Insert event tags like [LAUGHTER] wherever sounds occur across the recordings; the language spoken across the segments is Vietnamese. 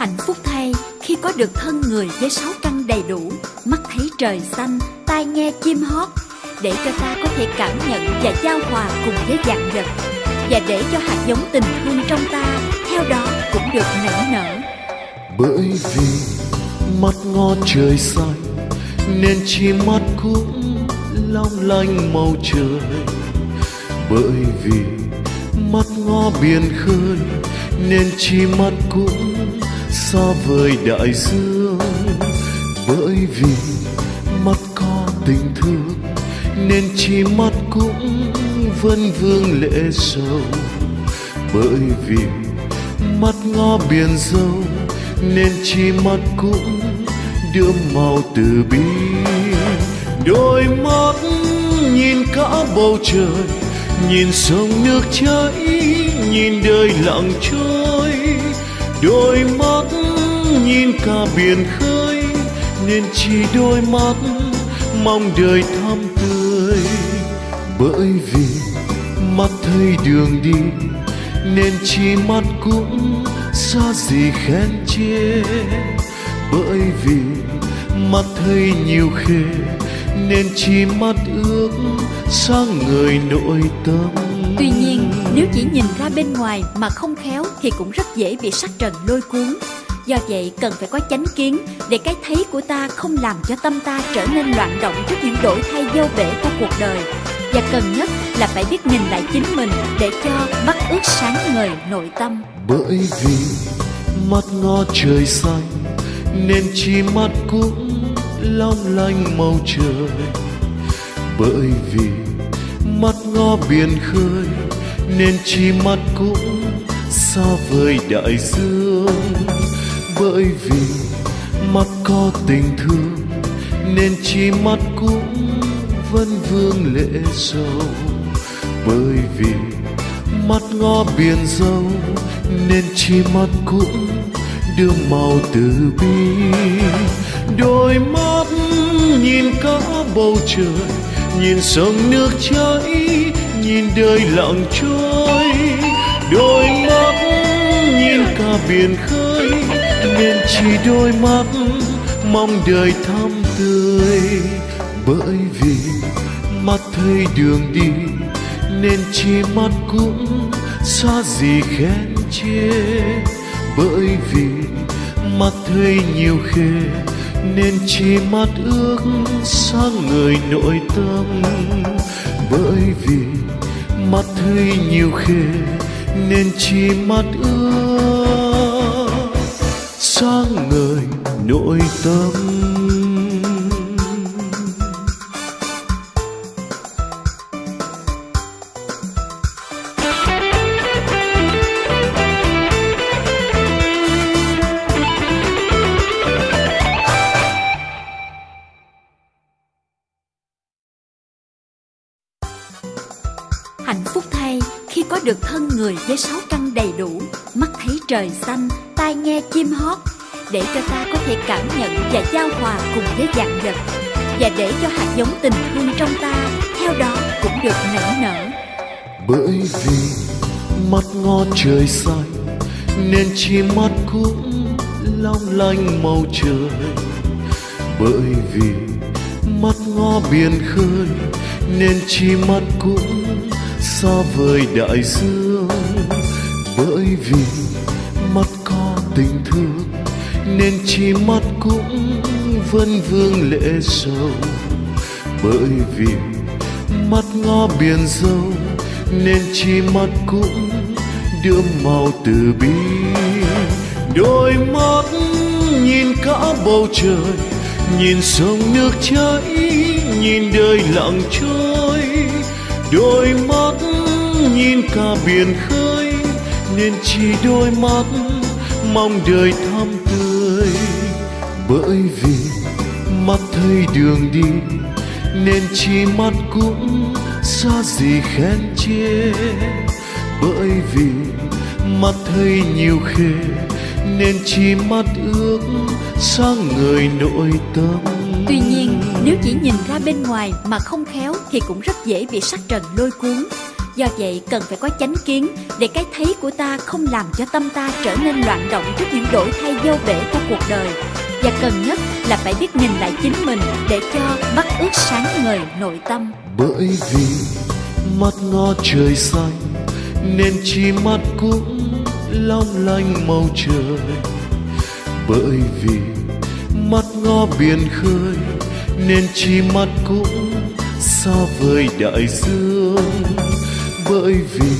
Hạnh phúc thay. Khi có được thân người với sáu căn đầy đủ, mắt thấy trời xanh, tai nghe chim hót, để cho ta có thể cảm nhận và giao hòa cùng với dạng vật, và để cho hạt giống tình thương trong ta theo đó cũng được nảy nở. Bởi vì mắt ngó trời xanh nên chi mắt cũng long lanh màu trời. Bởi vì mắt ngó biển khơi nên chi mắt cũng xa vời đại dương. Bởi vì mắt có tình thương, nên chi mắt cũng vân vương lệ sầu. Bởi vì mắt ngó biển dâu nên chi mắt cũng đưa màu từ bi. Đôi mắt nhìn cả bầu trời, nhìn sông nước chảy, nhìn đời lặng trôi đôi mắt nhìn cả biển khơi nên chỉ đôi mắt mong đời thăm tươi. Bởi vì mắt thấy đường đi nên chỉ mắt cũng xa gì khen chê. Bởi vì mắt thấy nhiều khê nên chỉ mắt ước sang người nội tâm. Tuy nhiên, nếu chỉ nhìn ra bên ngoài mà không khéo thì cũng rất dễ bị sắc trần lôi cuốn. Do vậy, cần phải có chánh kiến để cái thấy của ta không làm cho tâm ta trở nên loạn động trước những đổi thay vô bể của cuộc đời. Và cần nhất là phải biết nhìn lại chính mình để cho mắt ước sáng ngời nội tâm. bởi vì mắt ngó trời xanh, nên chi mắt cũng long lanh màu trời bởi vì mắt ngó biển khơi nên chỉ mắt cũng xa vời đại dương. Bởi vì mắt có tình thương, nên chỉ mắt cũng vân vương lệ sầu. Bởi vì mắt ngó biển dâu, nên chỉ mắt cũng đưa màu từ bi. Đôi mắt nhìn cả bầu trời, nhìn sông nước chảy nhìn đời lặng trôi, đôi mắt nhìn cả biển khơi nên chỉ đôi mắt mong đời thăm tươi. Bởi vì mắt thấy đường đi, nên chỉ mắt cũng xa gì khen chê. Bởi vì mắt thấy nhiều khê, nên chỉ mắt ước sang người nội tâm bởi vì mắt thấy nhiều khê nên chỉ mắt ước. Sáng người nội tâm có được thân người với sáu căn đầy đủ, mắt thấy trời xanh, tai nghe chim hót, để cho ta có thể cảm nhận và giao hòa cùng với dạng vật, và để cho hạt giống tình thương trong ta theo đó cũng được nảy nở. bởi vì mắt ngó trời xanh nên chỉ mắt cũng long lanh màu trời. Bởi vì mắt ngó biển khơi nên chỉ mắt cũng xa vời đại dương. Bởi vì mắt có tình thương, nên chỉ mắt cũng vân vương lệ sầu. Bởi vì mắt ngó biển dâu nên chỉ mắt cũng đưa màu từ bi. Đôi mắt nhìn cả bầu trời, nhìn sông nước chảy, nhìn đời lặng trôi đôi mắt nhìn cả biển khơi nên chỉ đôi mắt mong đời thăm tươi. Bởi vì mắt thấy đường đi nên chỉ mắt cũng xa gì khen chê. Bởi vì mắt thấy nhiều khê nên chỉ mắt ước sang người nội tâm. Tuy nhiên, chỉ nhìn ra bên ngoài mà không khéo thì cũng rất dễ bị sắc trần lôi cuốn. Do vậy, cần phải có chánh kiến để cái thấy của ta không làm cho tâm ta trở nên loạn động trước những đổi thay vô bể của cuộc đời. Và cần nhất là phải biết nhìn lại chính mình để cho mắt ước sáng ngời nội tâm. Bởi vì mắt ngó trời xanh, nên chi mắt cũng long lanh màu trời. Bởi vì mắt ngó biển khơi nên chi mắt cũng xa vời đại dương. Bởi vì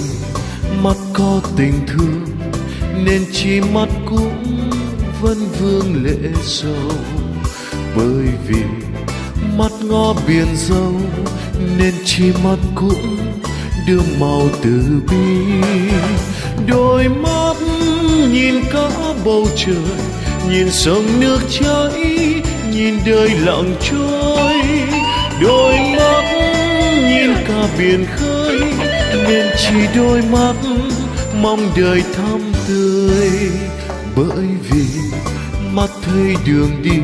mắt có tình thương, nên chi mắt cũng vẫn vương lệ sầu. Bởi vì mắt ngó biển dâu nên chi mắt cũng đưa màu từ bi. Đôi mắt nhìn cả bầu trời, nhìn sông nước chảy nhìn đời lặng trôi, đôi mắt nhìn cả biển khơi nên chỉ đôi mắt mong đời thắm tươi. Bởi vì mắt thấy đường đi,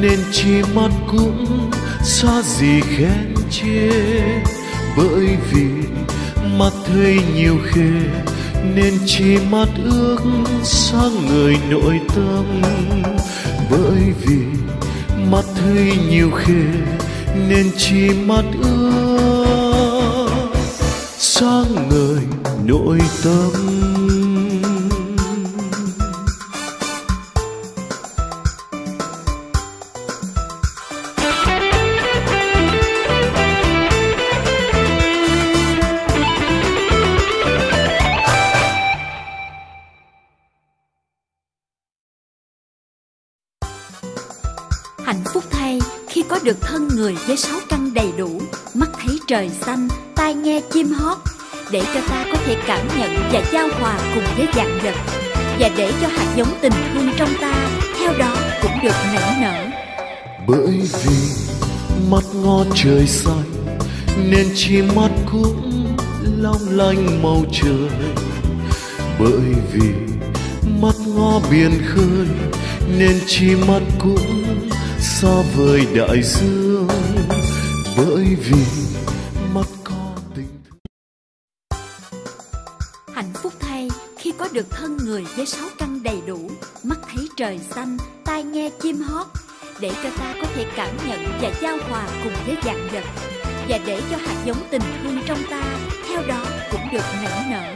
nên chỉ mắt cũng xa gì khen chê. Bởi vì mắt thấy nhiều khê nên chỉ mắt ước sang người nội tâm. Bởi vì mắt thấy nhiều khê nên chỉ mắt ước. Sáng ngời nội tâm được thân người với sáu căn đầy đủ, mắt thấy trời xanh, tai nghe chim hót, để cho ta có thể cảm nhận và giao hòa cùng với dạng vật, và để cho hạt giống tình thương trong ta theo đó cũng được nảy nở. bởi vì mắt ngó trời xanh nên chi mắt cũng long lanh màu trời. Bởi vì mắt ngó biển khơi nên chi mắt cũng xa vời đại dương bởi vì mắt có tình Hạnh phúc thay khi có được thân người với sáu căn đầy đủ, mắt thấy trời xanh, tai nghe chim hót, để cho ta có thể cảm nhận và giao hòa cùng với dạng vật, và để cho hạt giống tình thương trong ta theo đó cũng được nảy nở.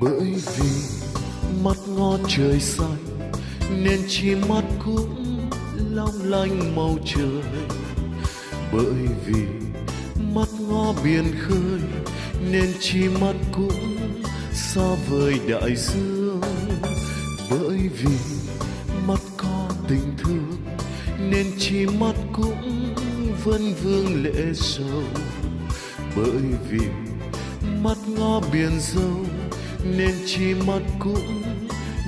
bởi vì mắt ngó trời xanh nên chi mắt cũng long lanh màu trời. Bởi vì mắt ngó biển khơi, nên chi mắt cũng xa vời đại dương. Bởi vì mắt có tình thương, nên chi mắt cũng vân vương lệ sầu. Bởi vì mắt ngó biển dâu nên chi mắt cũng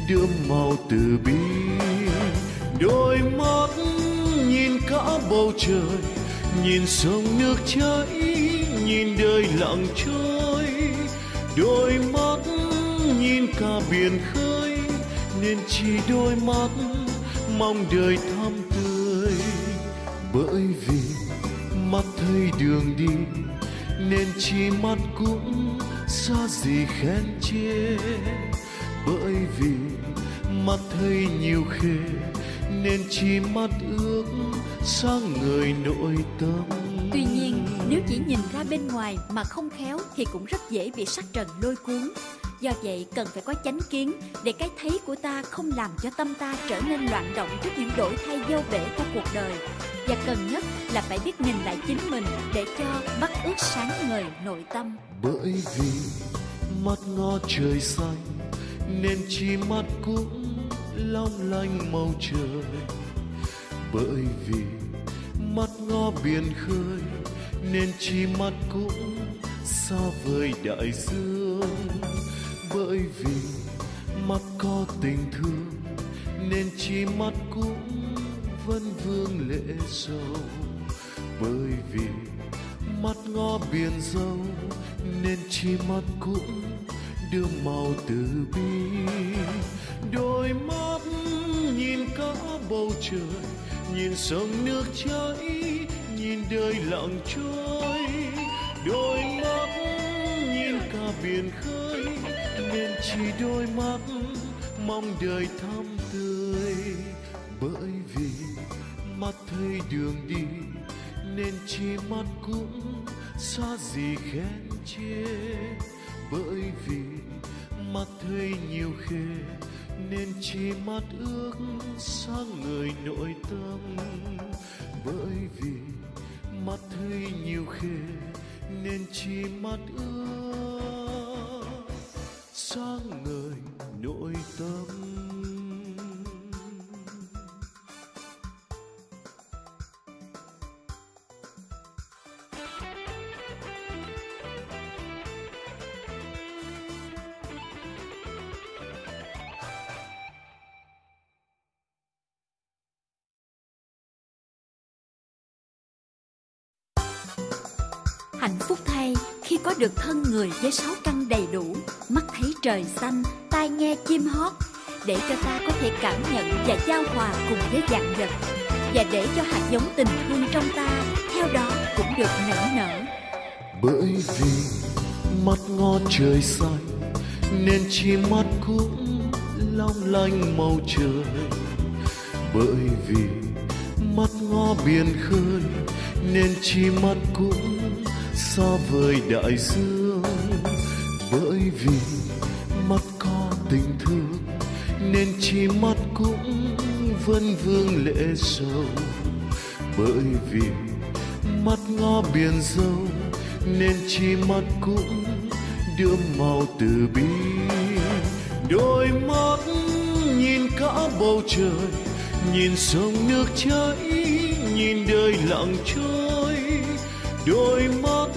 đưa màu từ bi đôi mắt nhìn cả bầu trời, nhìn sông nước chảy, nhìn đời lặng trôi. Đôi mắt nhìn cả biển khơi, nên chỉ đôi mắt mong đời thắm tươi. Bởi vì mắt thấy đường đi, nên chỉ mắt cũng xa gì khen chê. Bởi vì mắt thấy nhiều khê nên chỉ mắt ước sang người nội tâm Tuy nhiên, nếu chỉ nhìn ra bên ngoài mà không khéo thì cũng rất dễ bị sắc trần lôi cuốn. Do vậy cần phải có chánh kiến để cái thấy của ta không làm cho tâm ta trở nên loạn động trước những đổi thay vô bể của cuộc đời. Và cần nhất là phải biết nhìn lại chính mình để cho bắt ước sáng ngời nội tâm. bởi vì mắt ngó trời xanh nên chi mắt cũng long lanh màu trời. Bởi vì mắt ngó biển khơi, nên chi mắt cũng xa vời đại dương. Bởi vì mắt có tình thương, nên chi mắt cũng vẫn vương lệ sầu. Bởi vì mắt ngó biển dâu, nên chi mắt cũng đưa màu từ bi. Đôi mắt nhìn cả bầu trời nhìn sông nước chảy nhìn đời lặng trôi. Đôi mắt nhìn cả biển khơi, nên chỉ đôi mắt mong đời thắm tươi. Bởi vì mắt thấy đường đi nên chỉ mắt cũng xa gì khen chê bởi vì mắt thấy nhiều khê, nên chỉ mắt ước sang người nội tâm. Bởi vì mắt thấy nhiều khê, nên chỉ mắt ước sang người nội tâm. Hạnh phúc thay khi có được thân người với sáu căn đầy đủ, mắt thấy trời xanh, tai nghe chim hót, để cho ta có thể cảm nhận và giao hòa cùng với vạn vật, và để cho hạt giống tình thương trong ta theo đó cũng được nảy nở. Bởi vì mắt ngó trời xanh nên chi mắt cũng long lanh màu trời. Bởi vì mắt ngó biển khơi nên chi mắt cũng xa vời đại dương bởi vì mắt có tình thương, nên chỉ mắt cũng vân vương lệ sầu. Bởi vì mắt ngó biển dâu nên chỉ mắt cũng đưa màu từ bi. Đôi mắt nhìn cả bầu trời, nhìn sông nước chảy, nhìn đời lặng trôi đôi mắt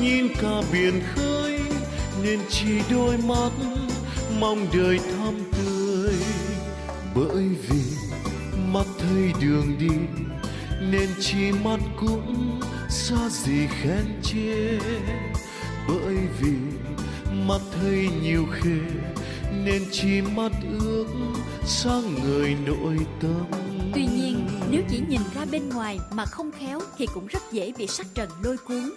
nhìn cả biển khơi nên chỉ đôi mắt mong đời thắm tươi. Bởi vì mắt thấy đường đi nên chỉ mắt cũng xa gì khen chê. Bởi vì mắt thấy nhiều khê nên chỉ mắt ước sang người nội tâm. Tuy nhiên, nếu chỉ nhìn ra bên ngoài mà không khéo thì cũng rất dễ bị sắc trần lôi cuốn.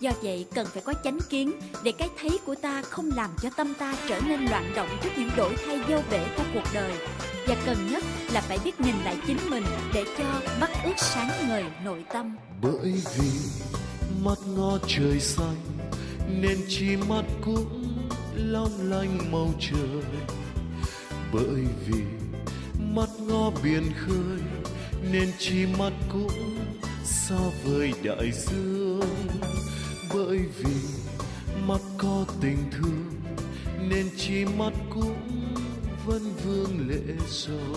Do vậy, cần phải có chánh kiến để cái thấy của ta không làm cho tâm ta trở nên loạn động trước những đổi thay vô bể của cuộc đời. Và cần nhất là phải biết nhìn lại chính mình để cho mắt ước sáng ngời nội tâm. bởi vì mắt ngó trời xanh, nên chỉ mắt cũng long lanh màu trời bởi vì mắt ngó biển khơi nên chỉ mắt cũng xa vời đại dương. Bởi vì mắt có tình thương, nên chỉ mắt cũng vân vương lệ sầu.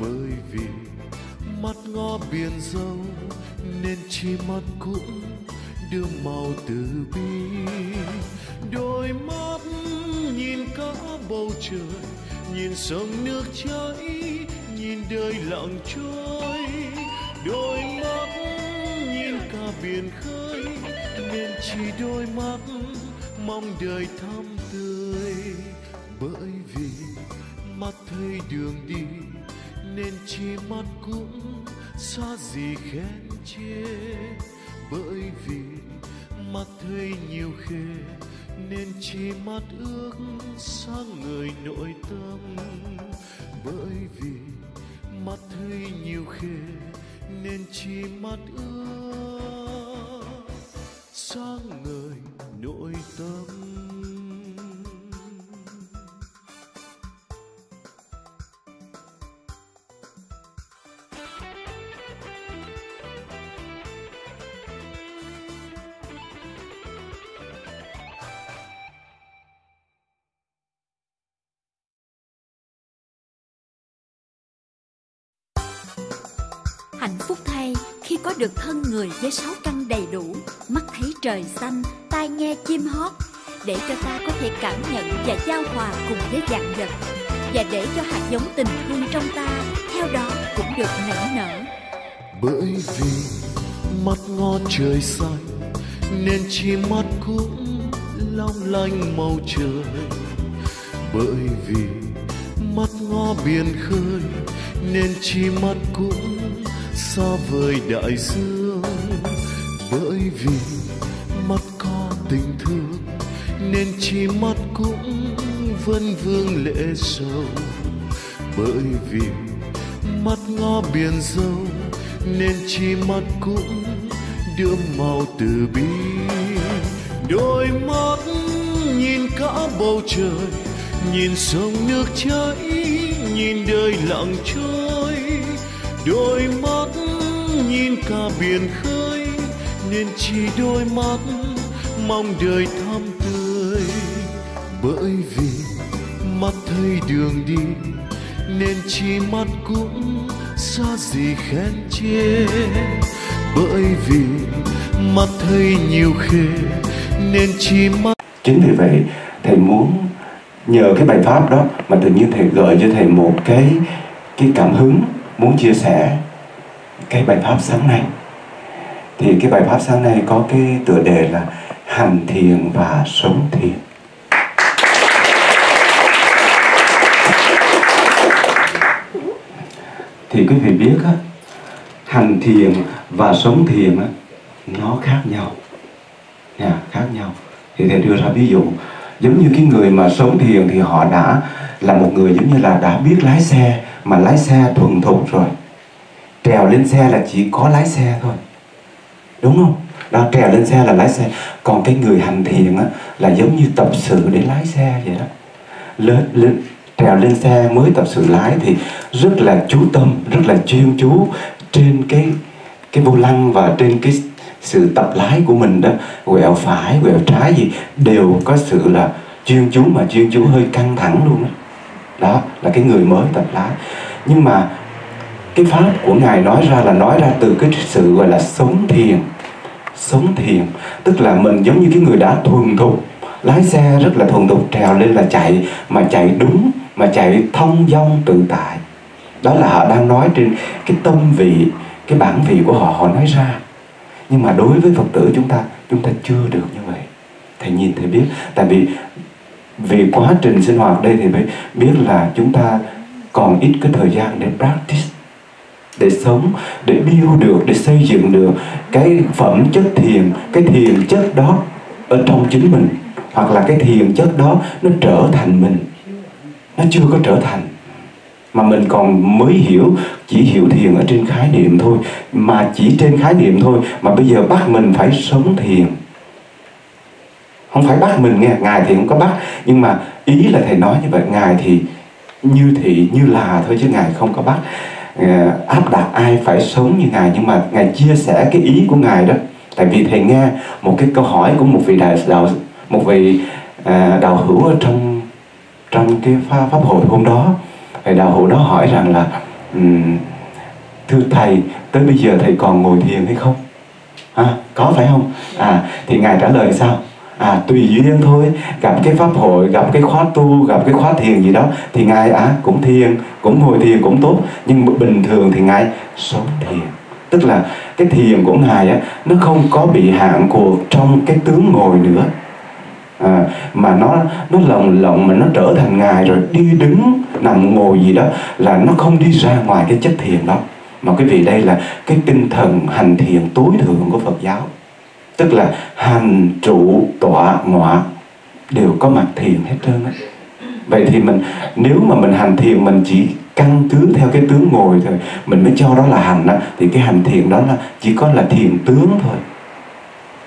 Bởi vì mắt ngó biển dâu, nên chỉ mắt cũng đưa màu từ bi. Đôi mắt nhìn cả bầu trời, nhìn sông nước chảy đời lặng trôi, đôi mắt nhìn cả biển khơi nên chỉ đôi mắt mong đời thắm tươi. Bởi vì mắt thấy đường đi, nên chỉ mắt cũng xa gì khen chê. Bởi vì mắt thấy nhiều khê nên chỉ mắt ước sang người nội tâm. Bởi vì mắt thấy nhiều khê nên chỉ mắt ước. Sáng người nội tâm Hạnh phúc thay khi có được thân người với sáu căn đầy đủ, mắt thấy trời xanh, tai nghe chim hót, để cho ta có thể cảm nhận và giao hòa cùng với vạn vật, và để cho hạt giống tình thương trong ta theo đó cũng được nảy nở. bởi vì mắt ngó trời xanh nên chỉ mắt cũng long lanh màu trời bởi vì mắt ngó biển khơi nên chỉ mắt cũng xa vời đại dương bởi vì mắt có tình thương, nên chỉ mắt cũng vẫn vương lệ sầu. Bởi vì mắt ngó biển dâu nên chỉ mắt cũng đưa màu từ bi. Đôi mắt nhìn cả bầu trời, nhìn sông nước chảy, nhìn đời lặng trôi đôi mắt nhìn cả biển khơi, nên chỉ đôi mắt mong đời thăm tươi. Bởi vì mắt thấy đường đi, nên chỉ mắt cũng xa gì khen chê. Bởi vì mắt thấy nhiều khê, nên chỉ mắt chính vì vậy, thầy muốn nhờ cái bài pháp đó mà tự nhiên thầy gợi cho thầy một cái cái cảm hứng muốn chia sẻ cái bài pháp sáng nay. Thì cái bài pháp sáng nay có cái tựa đề là hành thiền và sống thiền. Thì quý vị biết á, hành thiền và sống thiền á, nó khác nhau. Nha, khác nhau. Thì thầy đưa ra ví dụ, giống như cái người mà sống thiền thì họ đã là một người giống như là đã biết lái xe mà lái xe thuần thục rồi. Trèo lên xe là chỉ có lái xe thôi. Đúng không? Đó trèo lên xe là lái xe. Còn cái người hành thiền á là giống như tập sự để lái xe vậy đó. Lên, lên trèo lên xe mới tập sự lái thì rất là chú tâm rất là chuyên chú trên cái cái vô lăng và trên cái sự tập lái của mình đó. Quẹo phải quẹo trái gì đều có sự là chuyên chú mà chuyên chú hơi căng thẳng luôn đó đó là cái người mới tập lái nhưng mà cái pháp của ngài nói ra là nói ra từ cái sự gọi là sống thiền. Sống thiền, tức là mình giống như cái người đã thuần thục. Lái xe rất là thuần thục, trèo lên là chạy, mà chạy đúng, mà chạy thông dong tự tại. Đó là họ đang nói trên cái tâm vị, cái bản vị của họ họ nói ra. Nhưng mà đối với phật tử chúng ta chúng ta chưa được như vậy. Thầy nhìn thầy biết, tại vì vì quá trình sinh hoạt đây thì mới biết là chúng ta còn ít cái thời gian để practice, để sống, để build được, để xây dựng được cái phẩm chất thiền, cái thiền chất đó ở trong chính mình, hoặc là cái thiền chất đó nó trở thành mình. Nó chưa có trở thành, mà mình còn mới hiểu, chỉ hiểu thiền ở trên khái niệm thôi, mà chỉ trên khái niệm thôi, mà bây giờ bắt mình phải sống thiền không phải bắt mình nghe ngài thì cũng có bắt nhưng mà ý là thầy nói như vậy ngài thì như thị như là thôi chứ ngài không có bắt ờ, áp đặt ai phải sống như ngài nhưng mà ngài chia sẻ cái ý của ngài đó. Tại vì thầy nghe một cái câu hỏi của một vị đại đạo một vị à, đạo hữu ở trong trong cái pháp, pháp hội hôm đó. Thầy đạo hữu đó hỏi rằng là um, thưa thầy tới bây giờ thầy còn ngồi thiền hay không? À, có phải không? À thì ngài trả lời sao? À tùy duyên thôi. Gặp cái pháp hội gặp cái khóa tu gặp cái khóa thiền gì đó thì ngài à cũng thiền cũng ngồi thiền cũng tốt. Nhưng bình thường thì ngài sống thiền. Tức là cái thiền của ngài á nó không có bị hạn cuộc trong cái tướng ngồi nữa. À, mà nó nó lồng lộng mà nó trở thành ngài rồi đi đứng nằm ngồi gì đó là nó không đi ra ngoài cái chất thiền đó. Mà quý vị đây là cái tinh thần hành thiền tối thượng của Phật giáo tức là hành trụ tọa ngọa đều có mặt thiền hết trơn á. Vậy thì mình nếu mà mình hành thiền mình chỉ căn cứ theo cái tướng ngồi thôi mình mới cho đó là hành á thì cái hành thiền đó là chỉ có là thiền tướng thôi.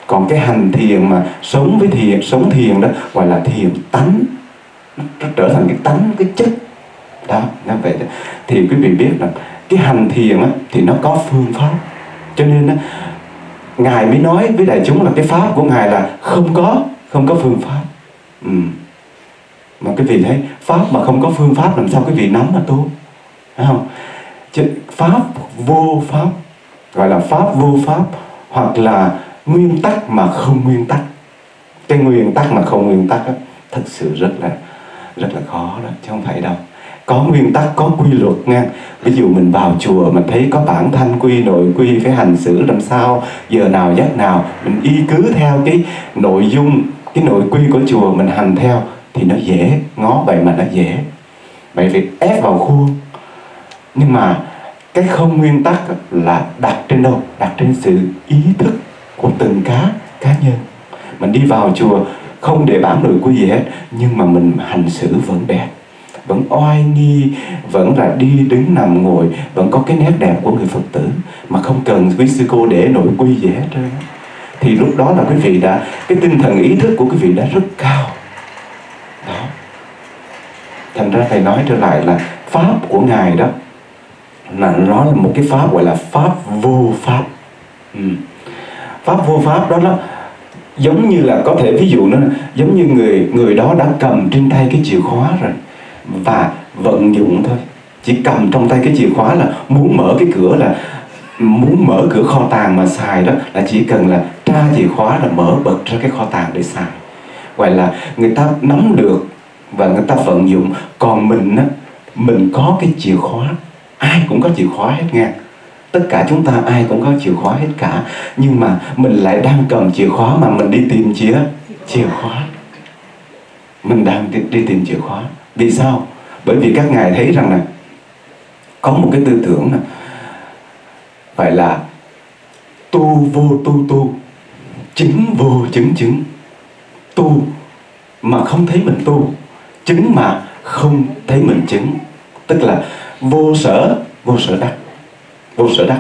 Còn cái hành thiền mà sống với thiền sống thiền đó gọi là thiền tánh nó trở thành cái tánh cái chất. Đó nó vậy đó. thì quý vị biết là cái hành thiền á, thì nó có phương pháp. Cho nên á, ngài mới nói với đại chúng là cái pháp của ngài là không có không có phương pháp. Ừ. mà quý vị thấy pháp mà không có phương pháp làm sao quý vị nắm mà tu? Phải không? Chứ pháp vô pháp gọi là pháp vô pháp hoặc là nguyên tắc mà không nguyên tắc. Cái nguyên tắc mà không nguyên tắc đó, thật sự rất là rất là khó đó chứ không phải đâu có nguyên tắc, có quy luật nha ví dụ mình vào chùa, mình thấy có bản thanh quy, nội quy, phải hành xử làm sao, giờ nào giấc nào, mình y cứ theo cái nội dung, cái nội quy của chùa mình hành theo, thì nó dễ, ngó vậy mà nó dễ. Vậy việc ép vào khuôn. Nhưng mà cái không nguyên tắc là đặt trên đâu? Đặt trên sự ý thức của từng cá cá nhân. Mình đi vào chùa, không để bản nội quy gì hết, nhưng mà mình hành xử vẫn đẹp vẫn oai nghi, vẫn là đi đứng nằm ngồi, vẫn có cái nét đẹp của người phật tử mà không cần quý sư cô để nội quy gì hết trơn thì lúc đó là quý vị đã, cái tinh thần ý thức của quý vị đã rất cao. Đó. Thành ra thầy nói trở lại là pháp của ngài đó, là nó là một cái pháp gọi là pháp vô pháp. Ừ. pháp vô pháp đó đó giống như là có thể ví dụ nó giống như người người đó đã cầm trên tay cái chìa khóa rồi và vận dụng thôi. Chỉ cầm trong tay cái chìa khóa là muốn mở cái cửa là muốn mở cửa kho tàng mà xài đó là chỉ cần là tra chìa khóa là mở bật ra cái kho tàng để xài. Gọi là người ta nắm được và người ta vận dụng. Còn mình á mình có cái chìa khóa. Ai cũng có chìa khóa hết nha. Tất cả chúng ta ai cũng có chìa khóa hết cả. Nhưng mà mình lại đang cầm chìa khóa mà mình đi tìm chìa chìa khóa. Mình đang đi, đi tìm chìa khóa vì sao? Bởi vì các ngài thấy rằng là có một cái tư tưởng là phải là tu vô tu tu, chứng vô chứng chứng. Tu mà không thấy mình tu, chứng mà không thấy mình chứng. Tức là vô sở vô sở đắc, vô sở đắc.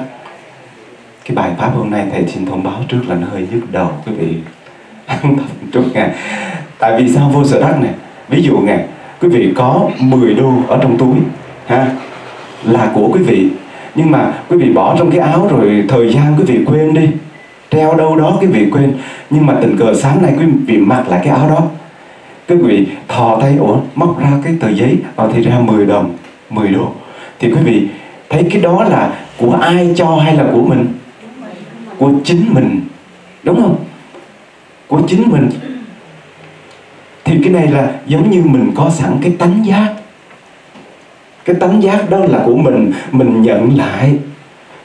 Cái bài pháp hôm nay thầy xin thông báo trước là nó hơi nhức đầu, quý vị. [LAUGHS] Chút ngày tại vì sao vô sở đắc này? Ví dụ nghe quý vị có 10 đô ở trong túi, ha, là của quý vị. Nhưng mà quý vị bỏ trong cái áo rồi thời gian quý vị quên đi, treo đâu đó quý vị quên. Nhưng mà tình cờ sáng nay quý vị mặc lại cái áo đó. Quý vị thò tay, ủa, móc ra cái tờ giấy và thì ra 10 đồng 10 đô. Thì quý vị thấy cái đó là của ai cho hay là của mình? Của chính mình, đúng không? Của chính mình thì cái này là giống như mình có sẵn cái tánh giác. Cái tánh giác đó là của mình mình nhận lại.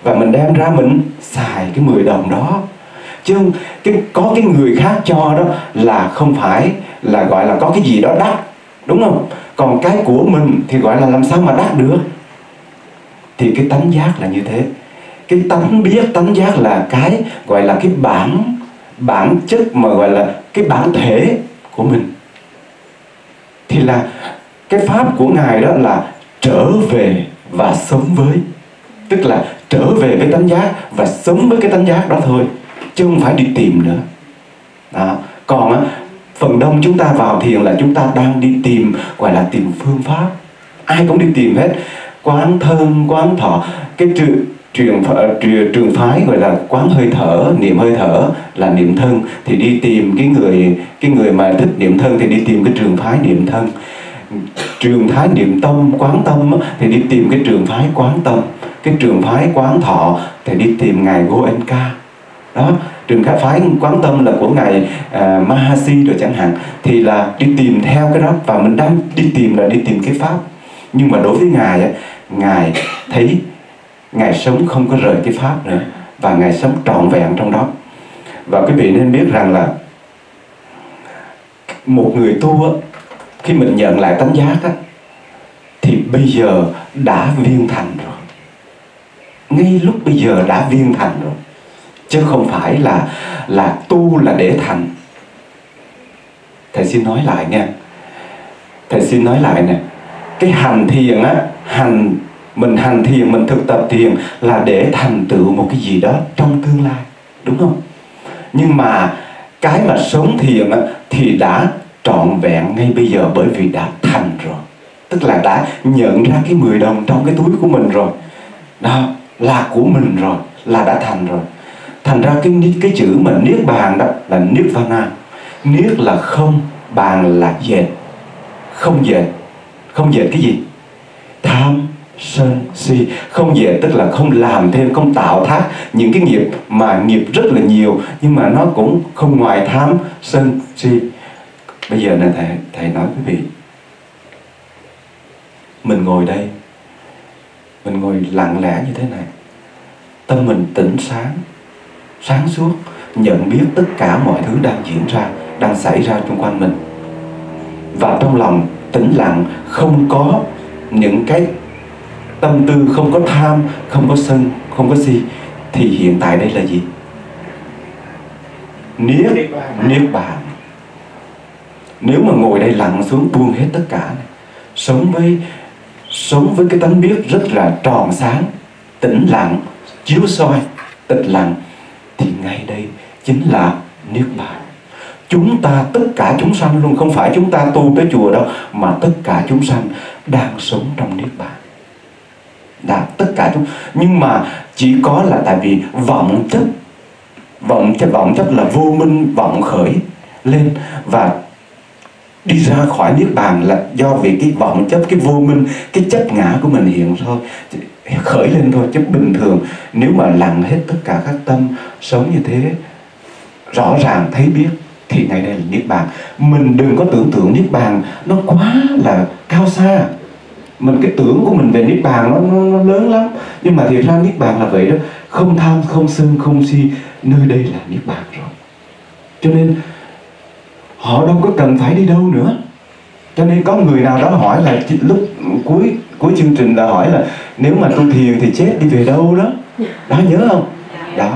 Và mình đem ra mình xài cái 10 đồng đó. Chứ cái, có cái người khác cho đó là không phải là gọi là có cái gì đó đắt, đúng không? Còn cái của mình thì gọi là làm sao mà đắt được? Thì cái tánh giác là như thế. Cái tánh biết, tánh giác là cái gọi là cái bản bản chất mà gọi là cái bản thể của mình thì là cái pháp của ngài đó là trở về và sống với. Tức là trở về với tánh giác và sống với cái tánh giác đó thôi, chứ không phải đi tìm nữa. Đó. còn á, phần đông chúng ta vào thiền là chúng ta đang đi tìm, gọi là tìm phương pháp. Ai cũng đi tìm hết. Quán thân, quán thọ, cái trường truyền ờ, trường phái gọi là quán hơi thở niệm hơi thở là niệm thân thì đi tìm cái người cái người mà thích niệm thân thì đi tìm cái trường phái niệm thân. Trường phái niệm tâm quán tâm thì đi tìm cái trường phái quán tâm. Cái trường phái quán thọ thì đi tìm ngài Goenka đó trường phái quán tâm là của ngài uh, Mahasi rồi chẳng hạn thì là đi tìm theo cái đó và mình đang đi tìm là đi tìm cái pháp. Nhưng mà đối với ngài á, ngài thấy ngài sống không có rời cái pháp nữa và ngài sống trọn vẹn trong đó. Và quý vị nên biết rằng là một người tu á, khi mình nhận lại tánh giác á, thì bây giờ đã viên thành rồi. Ngay lúc bây giờ đã viên thành rồi. Chứ không phải là là tu là để thành. Thầy xin nói lại nha thầy xin nói lại nè. Cái hành thiền á hành mình hành thiền mình thực tập thiền là để thành tựu một cái gì đó trong tương lai đúng không? Nhưng mà cái mà sống thiền á, thì đã trọn vẹn ngay bây giờ bởi vì đã thành rồi. Tức là đã nhận ra cái 10 đồng trong cái túi của mình rồi. Đó là của mình rồi là đã thành rồi. Thành ra cái cái chữ mà niết bàn đó là niết vana niết là không bàn là dệt. Không dệt. Không dệt cái gì? Tham sân si. Không dệt tức là không làm thêm, không tạo thác những cái nghiệp mà nghiệp rất là nhiều, nhưng mà nó cũng không ngoài tham. Sân si. Bây giờ này thầy thầy nói quý vị, mình ngồi đây, mình ngồi lặng lẽ như thế này. Tâm mình tỉnh sáng sáng suốt, nhận biết tất cả mọi thứ đang diễn ra, đang xảy ra xung quanh mình. Và trong lòng tĩnh lặng, không có những cái tâm tư không có tham không có sân không có si thì hiện tại đây là gì? Niết niết bàn nếu mà ngồi đây lặng xuống buông hết tất cả này, sống với sống với cái tánh biết rất là tròn sáng tĩnh lặng chiếu soi tịch lặng thì ngay đây chính là niết bàn. Chúng ta tất cả chúng sanh luôn không phải chúng ta tu tới chùa đâu mà tất cả chúng sanh đang sống trong niết bàn đã tất cả chúng nhưng mà chỉ có là tại vì vọng chấp vọng chấp vọng chấp là vô minh, vọng khởi lên và đi ra khỏi niết bàn là do vì cái vọng chấp cái vô minh, cái chấp ngã của mình hiện thôi. Khởi lên thôi, chứ bình thường nếu mà lặng hết tất cả các tâm sống như thế, rõ ràng thấy biết thì ngày đây là niết bàn. Mình đừng có tưởng tượng niết bàn nó quá là cao xa mình cái tưởng của mình về niết bàn nó, nó, nó lớn lắm. Nhưng mà thiệt ra niết bàn là vậy đó. Không tham không sân không si nơi đây là niết bàn rồi. Cho nên họ đâu có cần phải đi đâu nữa. Cho nên có người nào đó hỏi là lúc cuối cuối chương trình là hỏi là nếu mà tu thiền thì chết đi về đâu đó. Đó nhớ không? Đó.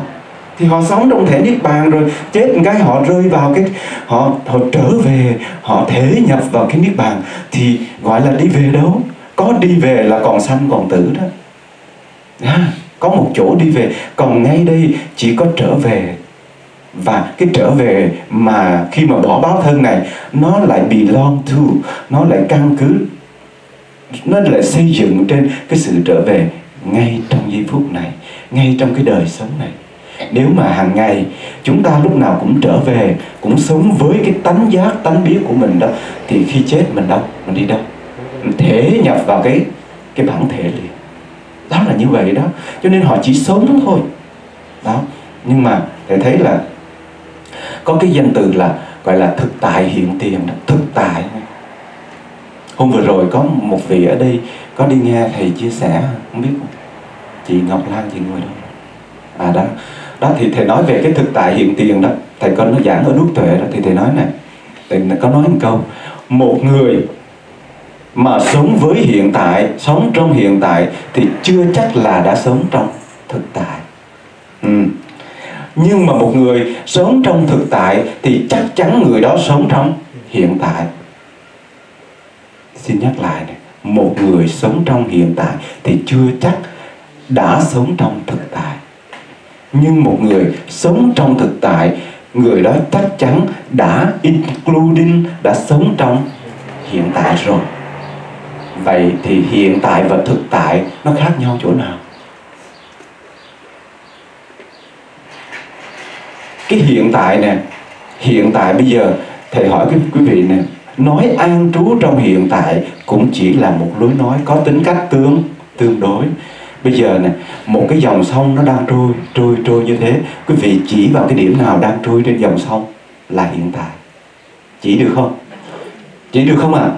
Thì họ sống trong thể niết bàn rồi chết một cái họ rơi vào cái họ họ trở về họ thể nhập vào cái niết bàn thì gọi là đi về đâu? Có đi về là còn sanh còn tử đó. À, có một chỗ đi về còn ngay đây chỉ có trở về. Và cái trở về mà khi mà bỏ báo thân này nó lại belong to nó lại căn cứ nó lại xây dựng trên cái sự trở về ngay trong giây phút này ngay trong cái đời sống này. Nếu mà hàng ngày chúng ta lúc nào cũng trở về cũng sống với cái tánh giác tánh biết của mình đó thì khi chết mình đâu? Mình đi đâu? Thể nhập vào cái cái bản thể liền. Đó là như vậy đó. Cho nên họ chỉ sống thôi. Đó. Nhưng mà thầy thấy là có cái danh từ là, gọi là thực tại hiện tiền đó. Thực tại. Hôm vừa rồi có một vị ở đây có đi nghe thầy chia sẻ, không biết chị Ngọc Lan, chị ngồi đó à đó. Đó, thì thầy nói về cái thực tại hiện tiền đó. Thầy có nó giảng ở nút tuệ đó, thì thầy nói này. Thầy có nói một câu, một người mà sống với hiện tại, sống trong hiện tại thì chưa chắc là đã sống trong thực tại. Ừ. nhưng mà một người sống trong thực tại thì chắc chắn người đó sống trong hiện tại. Xin nhắc lại này, một người sống trong hiện tại thì chưa chắc đã sống trong thực tại. Nhưng một người sống trong thực tại, người đó chắc chắn đã including, đã sống trong hiện tại rồi vậy thì hiện tại và thực tại nó khác nhau chỗ nào? Cái hiện tại nè hiện tại bây giờ thầy hỏi cái quý vị nè nói an trú trong hiện tại cũng chỉ là một lối nói có tính cách tương tương đối. Bây giờ nè một cái dòng sông nó đang trôi trôi trôi như thế quý vị chỉ vào cái điểm nào đang trôi trên dòng sông là hiện tại. Chỉ được không? Chỉ được không ạ? À?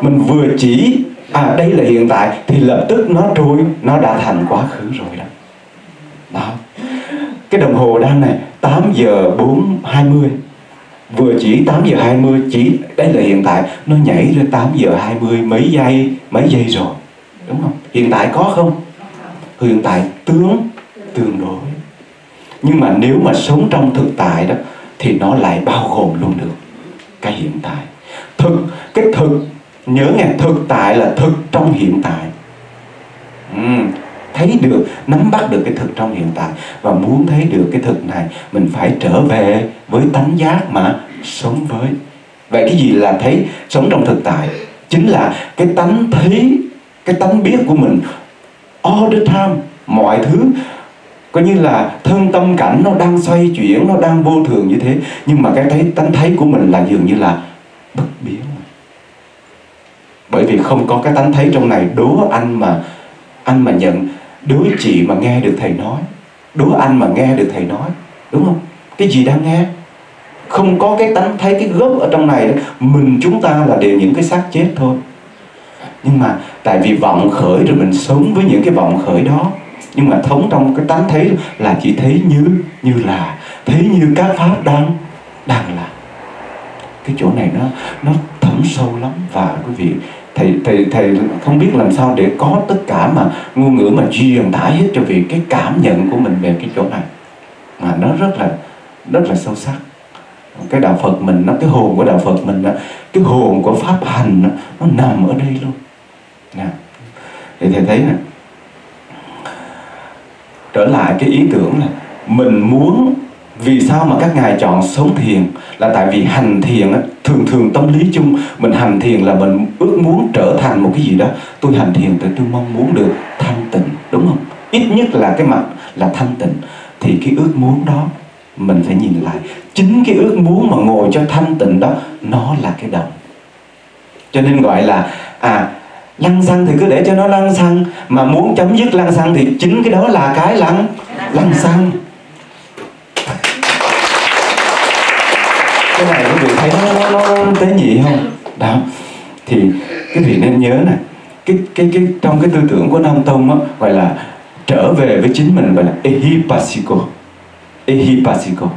mình vừa chỉ à đây là hiện tại, thì lập tức nó trôi, nó đã thành quá khứ rồi đó. Đó. Cái đồng hồ đang này 8 giờ 4 20 vừa chỉ 8 giờ 20 chỉ đây là hiện tại, nó nhảy lên 8 giờ 20 mấy giây mấy giây rồi. Đúng không? Hiện tại có không? Hiện tại tướng tương đối. Nhưng mà nếu mà sống trong thực tại đó, thì nó lại bao gồm luôn được cái hiện tại. Thực, cái thực nhớ nghe thực tại là thực trong hiện tại. Uhm, thấy được nắm bắt được cái thực trong hiện tại. Và muốn thấy được cái thực này mình phải trở về với tánh giác mà sống với. Vậy cái gì là thấy sống trong thực tại? Chính là cái tánh thấy cái tánh biết của mình all the time mọi thứ. Coi như là thân tâm cảnh nó đang xoay chuyển nó đang vô thường như thế. Nhưng mà cái thấy tánh thấy của mình là dường như là bất biến bởi vì không có cái tánh thấy trong này. Đố anh mà anh mà nhận, đứa chị mà nghe được thầy nói, đứa anh mà nghe được thầy nói, đúng không? Cái gì đang nghe? Không có cái tánh thấy, cái gốc ở trong này đó. mình chúng ta là đều những cái xác chết thôi. Nhưng mà tại vì vọng khởi rồi mình sống với những cái vọng khởi đó. Nhưng mà thống trong cái tánh thấy là chỉ thấy như như là, thấy như các pháp đang đang là. Cái chỗ này nó nó thấm sâu lắm và quý vị thầy thầy thầy không biết làm sao để có tất cả mà ngôn ngữ mà truyền tải hết cho vị cái cảm nhận của mình về cái chỗ này. Mà nó rất là rất là sâu sắc. Cái đạo Phật mình nó cái hồn của đạo Phật mình đó, cái hồn của pháp hành đó, nó nằm ở đây luôn. Nè. Thì thầy thấy nè. Trở lại cái ý tưởng là mình muốn vì sao mà các ngài chọn sống thiền? Là tại vì hành thiền á, thường thường tâm lý chung mình hành thiền là mình ước muốn trở thành một cái gì đó. Tôi hành thiền thì tôi mong muốn được thanh tịnh đúng không? Ít nhất là cái mặt là thanh tịnh. Thì cái ước muốn đó mình phải nhìn lại. Chính cái ước muốn mà ngồi cho thanh tịnh đó nó là cái đồng cho nên gọi là à lăng xăng thì cứ để cho nó lăng xăng mà muốn chấm dứt lăng xăng thì chính cái đó là cái lăng lăng xăng. Cái này quý vị thấy nó, nó, nó tế nhị không? Đó. Thì quý vị nên nhớ này cái cái cái trong cái tư tưởng của nam tông á, gọi là trở về với chính mình gọi là ehipasiko. Ehipasiko.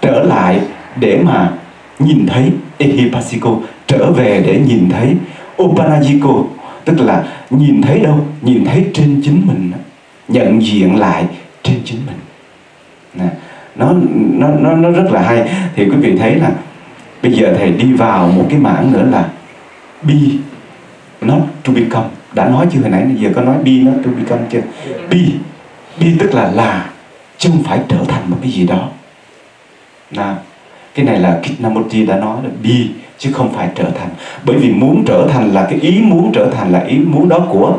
Trở lại để mà nhìn thấy ehipasiko trở về để nhìn thấy opanajiko tức là nhìn thấy đâu? Nhìn thấy trên chính mình nhận diện lại trên chính mình. Nè nó nó nó nó rất là hay. Thì quý vị thấy là bây giờ thầy đi vào một cái mảng nữa là be not to become. Đã nói chưa hồi nãy giờ có nói be not to become chưa? Be be tức là là, chứ không phải trở thành một cái gì đó. Nào cái này là Krishnamurti đã nói là be, chứ không phải trở thành. Bởi vì muốn trở thành là cái ý muốn trở thành là ý muốn đó của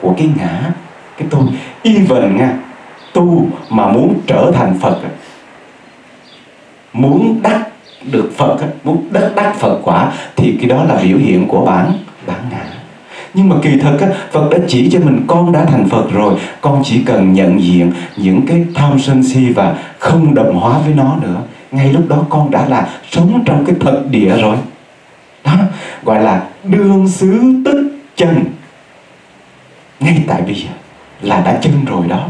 của cái ngã, cái tôi. Even nha, tu mà muốn trở thành Phật muốn đắc được Phật muốn đắc đắc Phật quả thì cái đó là biểu hiện của bản bản ngã. Nhưng mà kỳ thực á, Phật đã chỉ cho mình con đã thành Phật rồi con chỉ cần nhận diện những cái tham sân si và không đồng hóa với nó nữa. Ngay lúc đó con đã là sống trong cái thật địa rồi. Đó gọi là đương xứ tức chân. Ngay tại bây giờ là đã chân rồi đó.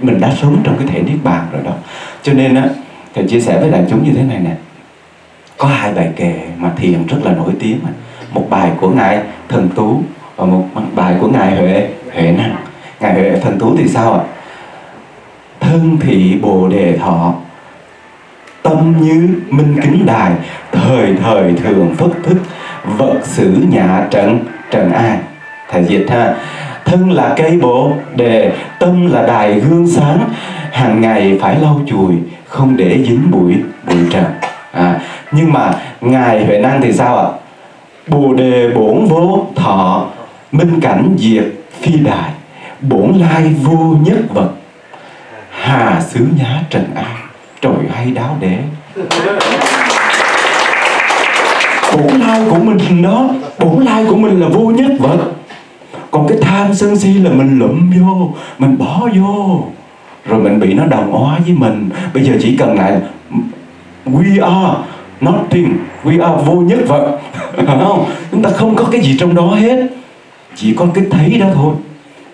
Mình đã sống trong cái thể niết bàn rồi đó. Cho nên á thầy chia sẻ với đại chúng như thế này nè. Có hai bài kệ mà thiền rất là nổi tiếng một bài của ngài thần tú và một bài của ngài huệ huệ năng. Ngài huệ thần tú thì sao ạ? Thân thị bồ đề thọ, tâm như minh kính đài, thời thời thường phất thức, vật xử nhà trận trần ai? Thầy dịch ha. Thân là cây bồ đề, tâm là đài gương sáng, hàng ngày phải lau chùi không để dính bụi bụi trần. À, nhưng mà ngài huệ năng thì sao ạ? Bồ đề bổn vô thọ minh cảnh diệt phi đài bổn lai vô nhất vật. Hà xứ nhá trần an trời hay đáo để bổn lai của mình đó bổn lai của mình là vô nhất vật. Còn cái tham sân si là mình lụm vô mình bỏ vô rồi mình bị nó đồng hóa với mình. Bây giờ chỉ cần lại we are nothing we are vô nhất vật. [LAUGHS] Không? Chúng ta không có cái gì trong đó hết. Chỉ có cái thấy đó thôi.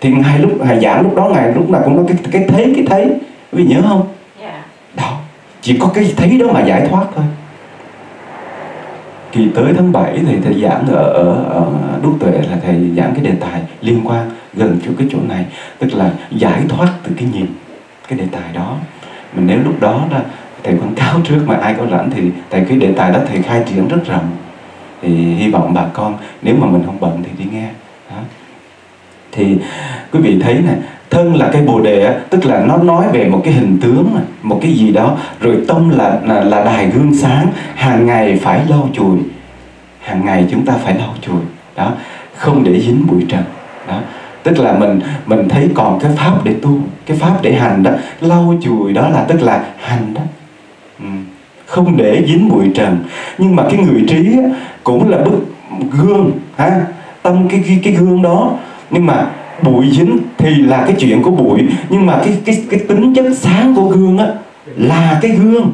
Thì ngài lúc ngài giảng lúc đó ngài lúc nào cũng có cái cái thấy cái thấy. Vì nhớ không. Dạ. đó. Chỉ có cái thấy đó mà giải thoát thôi. Kỳ tới tháng 7 thì thầy giảng ở, ở, ở Đúc Tuệ là thầy giảng cái đề tài liên quan gần chỗ cái chỗ này. Tức là giải thoát từ cái nhìn cái đề tài đó. Mình nếu lúc đó đó thầy quảng cáo [LAUGHS] trước mà ai có rảnh thì tại cái đề tài đó thầy khai triển rất rộng. Thì hy vọng bà con nếu mà mình không bận thì đi nghe. Đó. thì quý vị thấy nè thân là cái bồ đề tức là nó nói về một cái hình tướng một cái gì đó. Rồi tâm là là, là đài gương sáng hàng ngày phải lau chùi. Hàng ngày chúng ta phải lau chùi. Đó. Không để dính bụi trần. Đó tức là mình mình thấy còn cái pháp để tu, cái pháp để hành đó. Lau chùi đó là tức là hành đó. Ừ. không để dính bụi trần. Nhưng mà cái người trí cũng là bức gương, ha? Tâm cái cái cái gương đó. Nhưng mà bụi dính thì là cái chuyện của bụi. Nhưng mà cái cái cái tính chất sáng của gương á, là cái gương.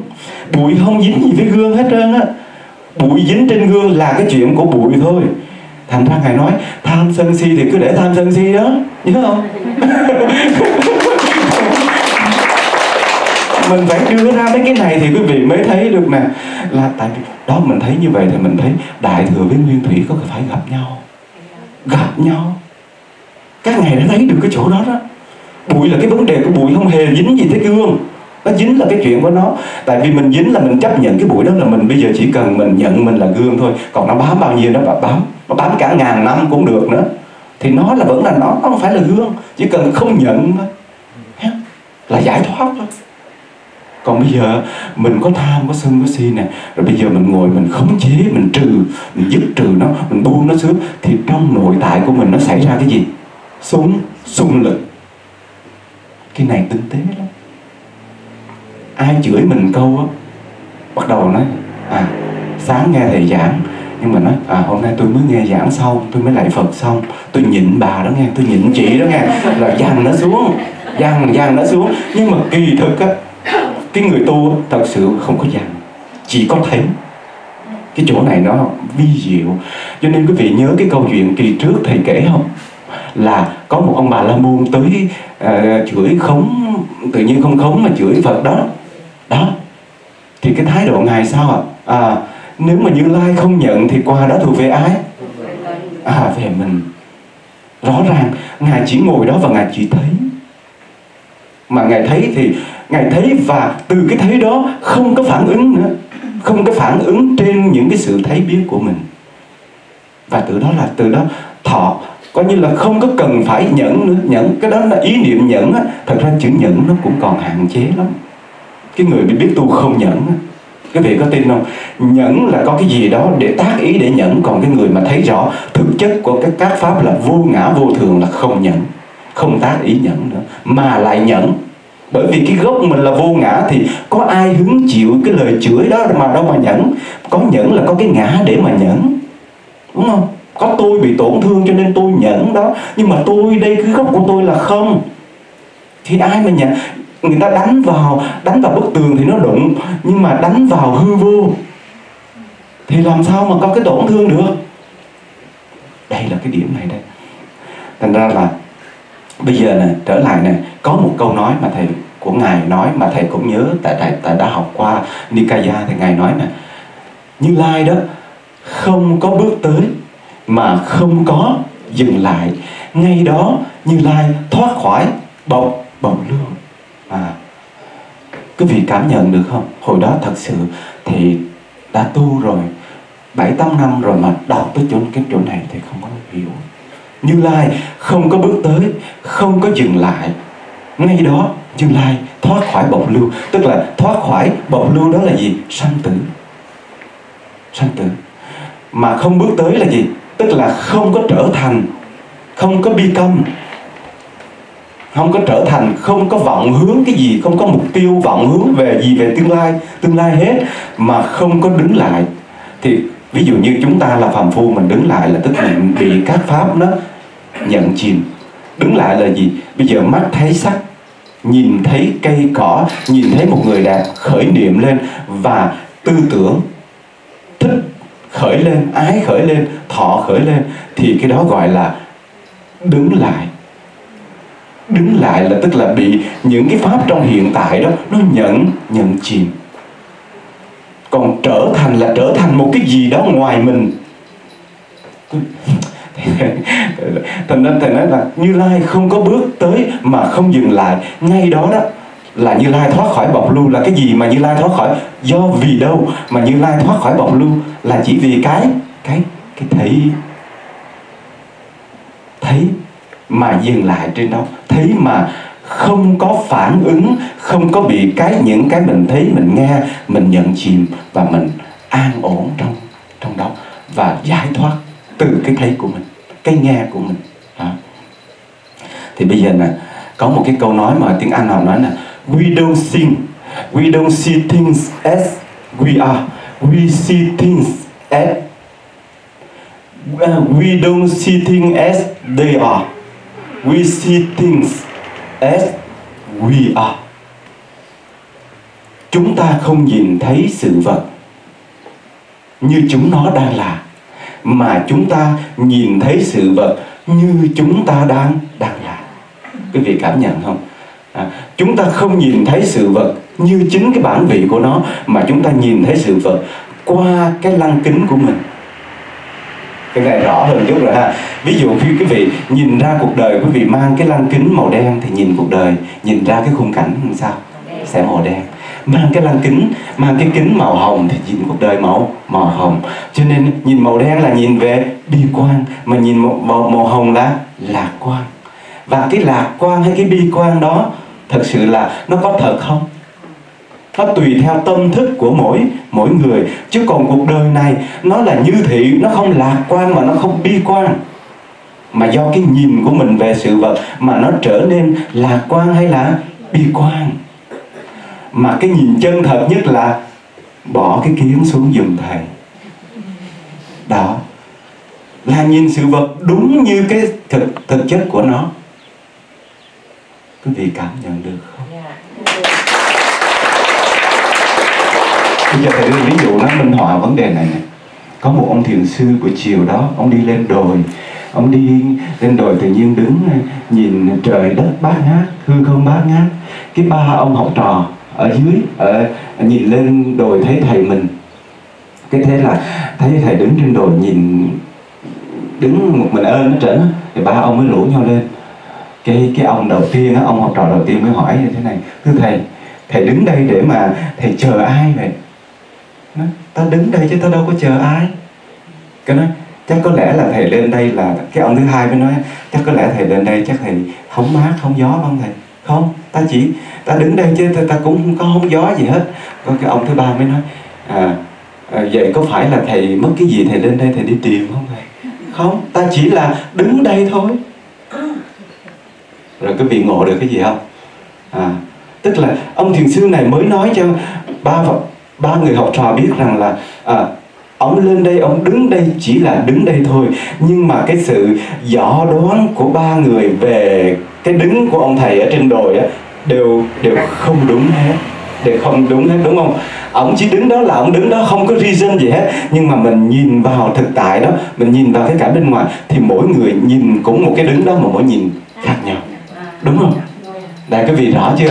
Bụi không dính gì với gương hết trơn á. Bụi dính trên gương là cái chuyện của bụi thôi thành ra ngài nói, tham sân si thì cứ để tham sân si đó. Nhớ không? [LAUGHS] Mình phải đưa ra mấy cái này thì quý vị mới thấy được nè là tại vì đó mình thấy như vậy thì mình thấy đại thừa với nguyên thủy có phải gặp nhau? Gặp nhau. Các ngài đã thấy được cái chỗ đó đó. Bụi là cái vấn đề của bụi, không hề dính gì tới gương. Nó dính là cái chuyện của nó. Tại vì mình dính là mình chấp nhận cái bụi đó là mình. Bây giờ chỉ cần mình nhận mình là gương thôi. Còn nó bám bao nhiêu nó bám mà bám cả ngàn năm cũng được nữa. Thì nó là vẫn là nó nó không phải là gương. Chỉ cần không nhận thôi. Là giải thoát thôi. Còn bây giờ, mình có tham, có sân, có si nè. Rồi bây giờ mình ngồi, mình khống chế, mình trừ, mình dứt trừ nó, mình buông nó xuống, thì trong nội tại của mình nó xảy ra cái gì? Súng, xung lực. Cái này tinh tế lắm. Ai chửi mình câu á, bắt đầu nói à sáng nghe thầy giảng nhưng mà nói à hôm nay tôi mới nghe giảng xong tôi mới lại phật xong tôi nhịn bà đó nghe tôi nhịn chị đó nghe. Là dằn nó xuống dằn dằn nó xuống. Nhưng mà kỳ thực á cái người tu thật sự không có dằn chỉ có thấy. Cái chỗ này nó vi diệu. Cho nên quý vị nhớ cái câu chuyện kỳ trước thầy kể không? Là có một ông bà la môn tới uh, chửi khống tự nhiên không khống mà chửi phật đó. Đó. Thì cái thái độ ngài sao ạ? À? à nếu mà như lai không nhận thì quà đó thuộc về ai? À về mình. Rõ ràng, ngài chỉ ngồi đó và ngài chỉ thấy. Mà ngài thấy thì, ngài thấy và từ cái thấy đó không có phản ứng nữa. Không có phản ứng trên những cái sự thấy biết của mình. Và từ đó là, từ đó thọ, coi như là không có cần phải nhẫn nữa. Nhẫn, cái đó là ý niệm nhẫn á. Thật ra chữ nhẫn nó cũng còn hạn chế lắm. Cái người biết tu không nhẫn á quý vị có tin không? Nhẫn là có cái gì đó để tác ý để nhẫn, còn cái người mà thấy rõ thực chất của các các pháp là vô ngã, vô thường là không nhẫn, không tác ý nhẫn nữa, mà lại nhẫn. Bởi vì cái gốc mình là vô ngã thì có ai hứng chịu cái lời chửi đó mà đâu mà nhẫn? Có nhẫn là có cái ngã để mà nhẫn, đúng không? Có tôi bị tổn thương cho nên tôi nhẫn đó, nhưng mà tôi đây, cái gốc của tôi là không. Thì ai mà nhận người ta đánh vào đánh vào bức tường thì nó đụng, nhưng mà đánh vào hư vô. Thì làm sao mà có cái tổn thương được? Đây là cái điểm này đây. Thành ra là bây giờ này trở lại này có một câu nói mà thầy của ngài nói mà thầy cũng nhớ tại tại tại đã học qua Nikaya thì ngài nói nè, như lai đó, không có bước tới mà không có dừng lại. Ngay đó như lai thoát khỏi bọc bọc lương à quý vị cảm nhận được không? Hồi đó thật sự thì đã tu rồi, bảy tám năm rồi mà đọc tới chỗ, cái chỗ này thì không có hiểu. Như lai không có bước tới, không có dừng lại. Ngay đó, như lai thoát khỏi bọc lưu, tức là thoát khỏi bọc lưu đó là gì? Sanh tử. Sanh tử. Mà không bước tới là gì? Tức là không có trở thành, không có bi câm không có trở thành, không có vọng hướng cái gì, không có mục tiêu vọng hướng về gì về tương lai tương lai hết, mà không có đứng lại. Thì ví dụ như chúng ta là phàm phu, mình đứng lại là tức là bị các pháp nó nhận chìm. Đứng lại là gì? Bây giờ mắt thấy sắc, nhìn thấy cây cỏ, nhìn thấy một người đẹp khởi niệm lên và tư tưởng thích khởi lên, ái khởi lên, thọ khởi lên, thì cái đó gọi là đứng lại đứng lại là tức là bị những cái pháp trong hiện tại đó, nó nhận nhận chìm. Còn trở thành là trở thành một cái gì đó ngoài mình. [LAUGHS] Thành nên thầy nói là như lai không có bước tới mà không dừng lại. Ngay đó đó là như lai thoát khỏi bọc lưu. Là cái gì mà như lai thoát khỏi? Do vì đâu mà như lai thoát khỏi bọc lưu? Là chỉ vì cái cái cái thấy. Thấy mà dừng lại trên đó. Thấy mà không có phản ứng không có bị cái những cái mình thấy mình nghe mình nhận chìm và mình an ổn trong trong đó và giải thoát từ cái thấy của mình cái nghe của mình. Đó. thì bây giờ nè có một cái câu nói mà tiếng Anh nào nói là we don't see we don't see things as we are we see things as uh, we don't see things as they are we see things as we are. Chúng ta không nhìn thấy sự vật như chúng nó đang là mà chúng ta nhìn thấy sự vật như chúng ta đang đang là. Quý vị cảm nhận không? À, chúng ta không nhìn thấy sự vật như chính cái bản vị của nó mà chúng ta nhìn thấy sự vật qua cái lăng kính của mình cái này rõ hơn chút rồi ha. Ví dụ khi quý vị nhìn ra cuộc đời quý vị mang cái lăng kính màu đen thì nhìn cuộc đời nhìn ra cái khung cảnh làm sao? Sẽ màu đen. Mang cái lăng kính mang cái kính màu hồng thì nhìn cuộc đời màu màu hồng. Cho nên nhìn màu đen là nhìn về bi quan mà nhìn màu, màu, màu hồng là lạc quan. Và cái lạc quan hay cái bi quan đó thật sự là nó có thật không? Nó tùy theo tâm thức của mỗi mỗi người. Chứ còn cuộc đời này, nó là như thị nó không lạc quan mà nó không bi quan. Mà do cái nhìn của mình về sự vật mà nó trở nên lạc quan hay là bi quan. Mà cái nhìn chân thật nhất là bỏ cái kiến xuống giùm thầy. Đó. Là nhìn sự vật đúng như cái thực thực chất của nó. Quý vị cảm nhận được không bây giờ thầy đưa ví dụ nó minh họa vấn đề này này có một ông thiền sư buổi chiều đó, ông đi lên đồi. Ông đi lên đồi tự nhiên đứng, nhìn trời đất bát ngát hư không bát ngát. Cái ba ông học trò ở dưới, ở, nhìn lên đồi thấy thầy mình. Cái thế là thấy thầy đứng trên đồi nhìn, đứng một mình ơn nó trển thì ba ông mới lũ nhau lên. Cái cái ông đầu tiên á, ông học trò đầu tiên mới hỏi như thế này. Thưa thầy thầy đứng đây để mà thầy chờ ai vậy? Ta đứng đây chứ ta đâu có chờ ai. Cái nói chắc có lẽ là thầy lên đây là cái ông thứ hai mới nói chắc có lẽ thầy lên đây chắc thầy không mát không gió không thầy? Không ta chỉ ta đứng đây chứ ta, ta cũng không có không gió gì hết. Có cái ông thứ ba mới nói à, à vậy có phải là thầy mất cái gì thầy lên đây thầy đi tìm không thầy? Không ta chỉ là đứng đây thôi. Rồi cái vị ngộ được cái gì không? À tức là ông thiền sư này mới nói cho ba ba người học trò biết rằng là à, ông lên đây ông đứng đây chỉ là đứng đây thôi. Nhưng mà cái sự dò đoán của ba người về cái đứng của ông thầy ở trên đồi á đều đều không đúng hết. Đều không đúng hết đúng không? Ông chỉ đứng đó là ông đứng đó không có reason gì hết. Nhưng mà mình nhìn vào thực tại đó mình nhìn vào cái cảnh bên ngoài thì mỗi người nhìn cũng một cái đứng đó mà mỗi nhìn khác nhau. Đúng không? Đây cái vị rõ chưa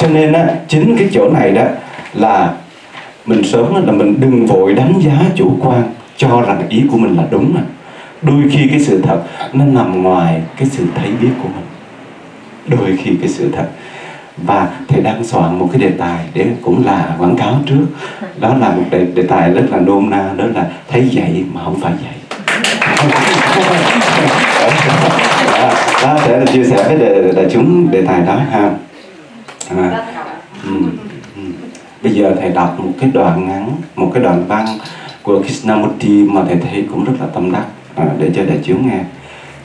cho nên á chính cái chỗ này đó là mình sớm là mình đừng vội đánh giá chủ quan cho rằng ý của mình là đúng à đôi khi cái sự thật nó nằm ngoài cái sự thấy biết của mình. Đôi khi cái sự thật. Và thầy đang soạn một cái đề tài để cũng là quảng cáo trước. Đó là một đề, đề tài rất là nôm na đó là thấy dạy mà không phải dạy. [LAUGHS] Đó, sẽ chia sẻ với đại chúng đề tài đó ha à, ừ, ừ. bây giờ thầy đọc một cái đoạn ngắn một cái đoạn văn của Krishnamurti mà thầy thấy cũng rất là tâm đắc à, để cho đại chúng nghe.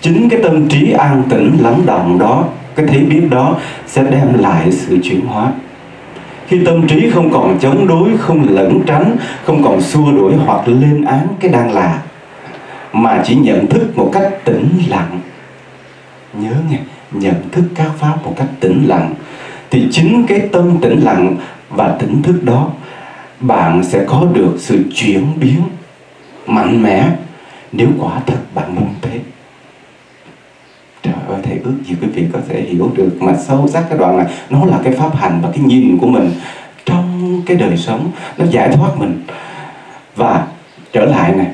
Chính cái tâm trí an tĩnh lắng động đó cái thấy biết đó sẽ đem lại sự chuyển hóa. Khi tâm trí không còn chống đối không lẩn tránh không còn xua đuổi hoặc lên án cái đang là mà chỉ nhận thức một cách tĩnh lặng. Nhớ nghe nhận thức các pháp một cách tĩnh lặng thì chính cái tâm tĩnh lặng và tỉnh thức đó, bạn sẽ có được sự chuyển biến mạnh mẽ nếu quả thật bạn muốn thế. Trời ơi, thầy ước gì quý vị có thể hiểu được mà sâu sắc cái đoạn này. Nó là cái pháp hành và cái nhìn của mình trong cái đời sống. Nó giải thoát mình. Và trở lại này,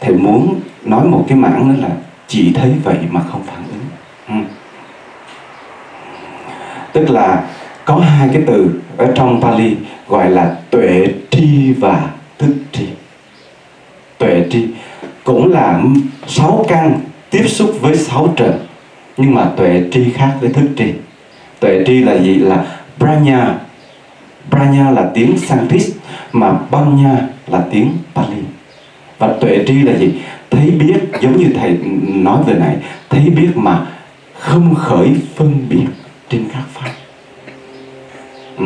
thầy muốn nói một cái mảng nữa là chỉ thấy vậy mà không phản ứng. Ừ tức là có hai cái từ ở trong Pali gọi là tuệ tri và thức tri. Tuệ tri cũng là sáu căn tiếp xúc với sáu trần, nhưng mà tuệ tri khác với thức tri. Tuệ tri là gì? Là pranya. Pranya là tiếng sanskrit, mà banya là tiếng pali. Và tuệ tri là gì? Thấy biết, giống như thầy nói về này, thấy biết mà không khởi phân biệt trên các pháp ừ.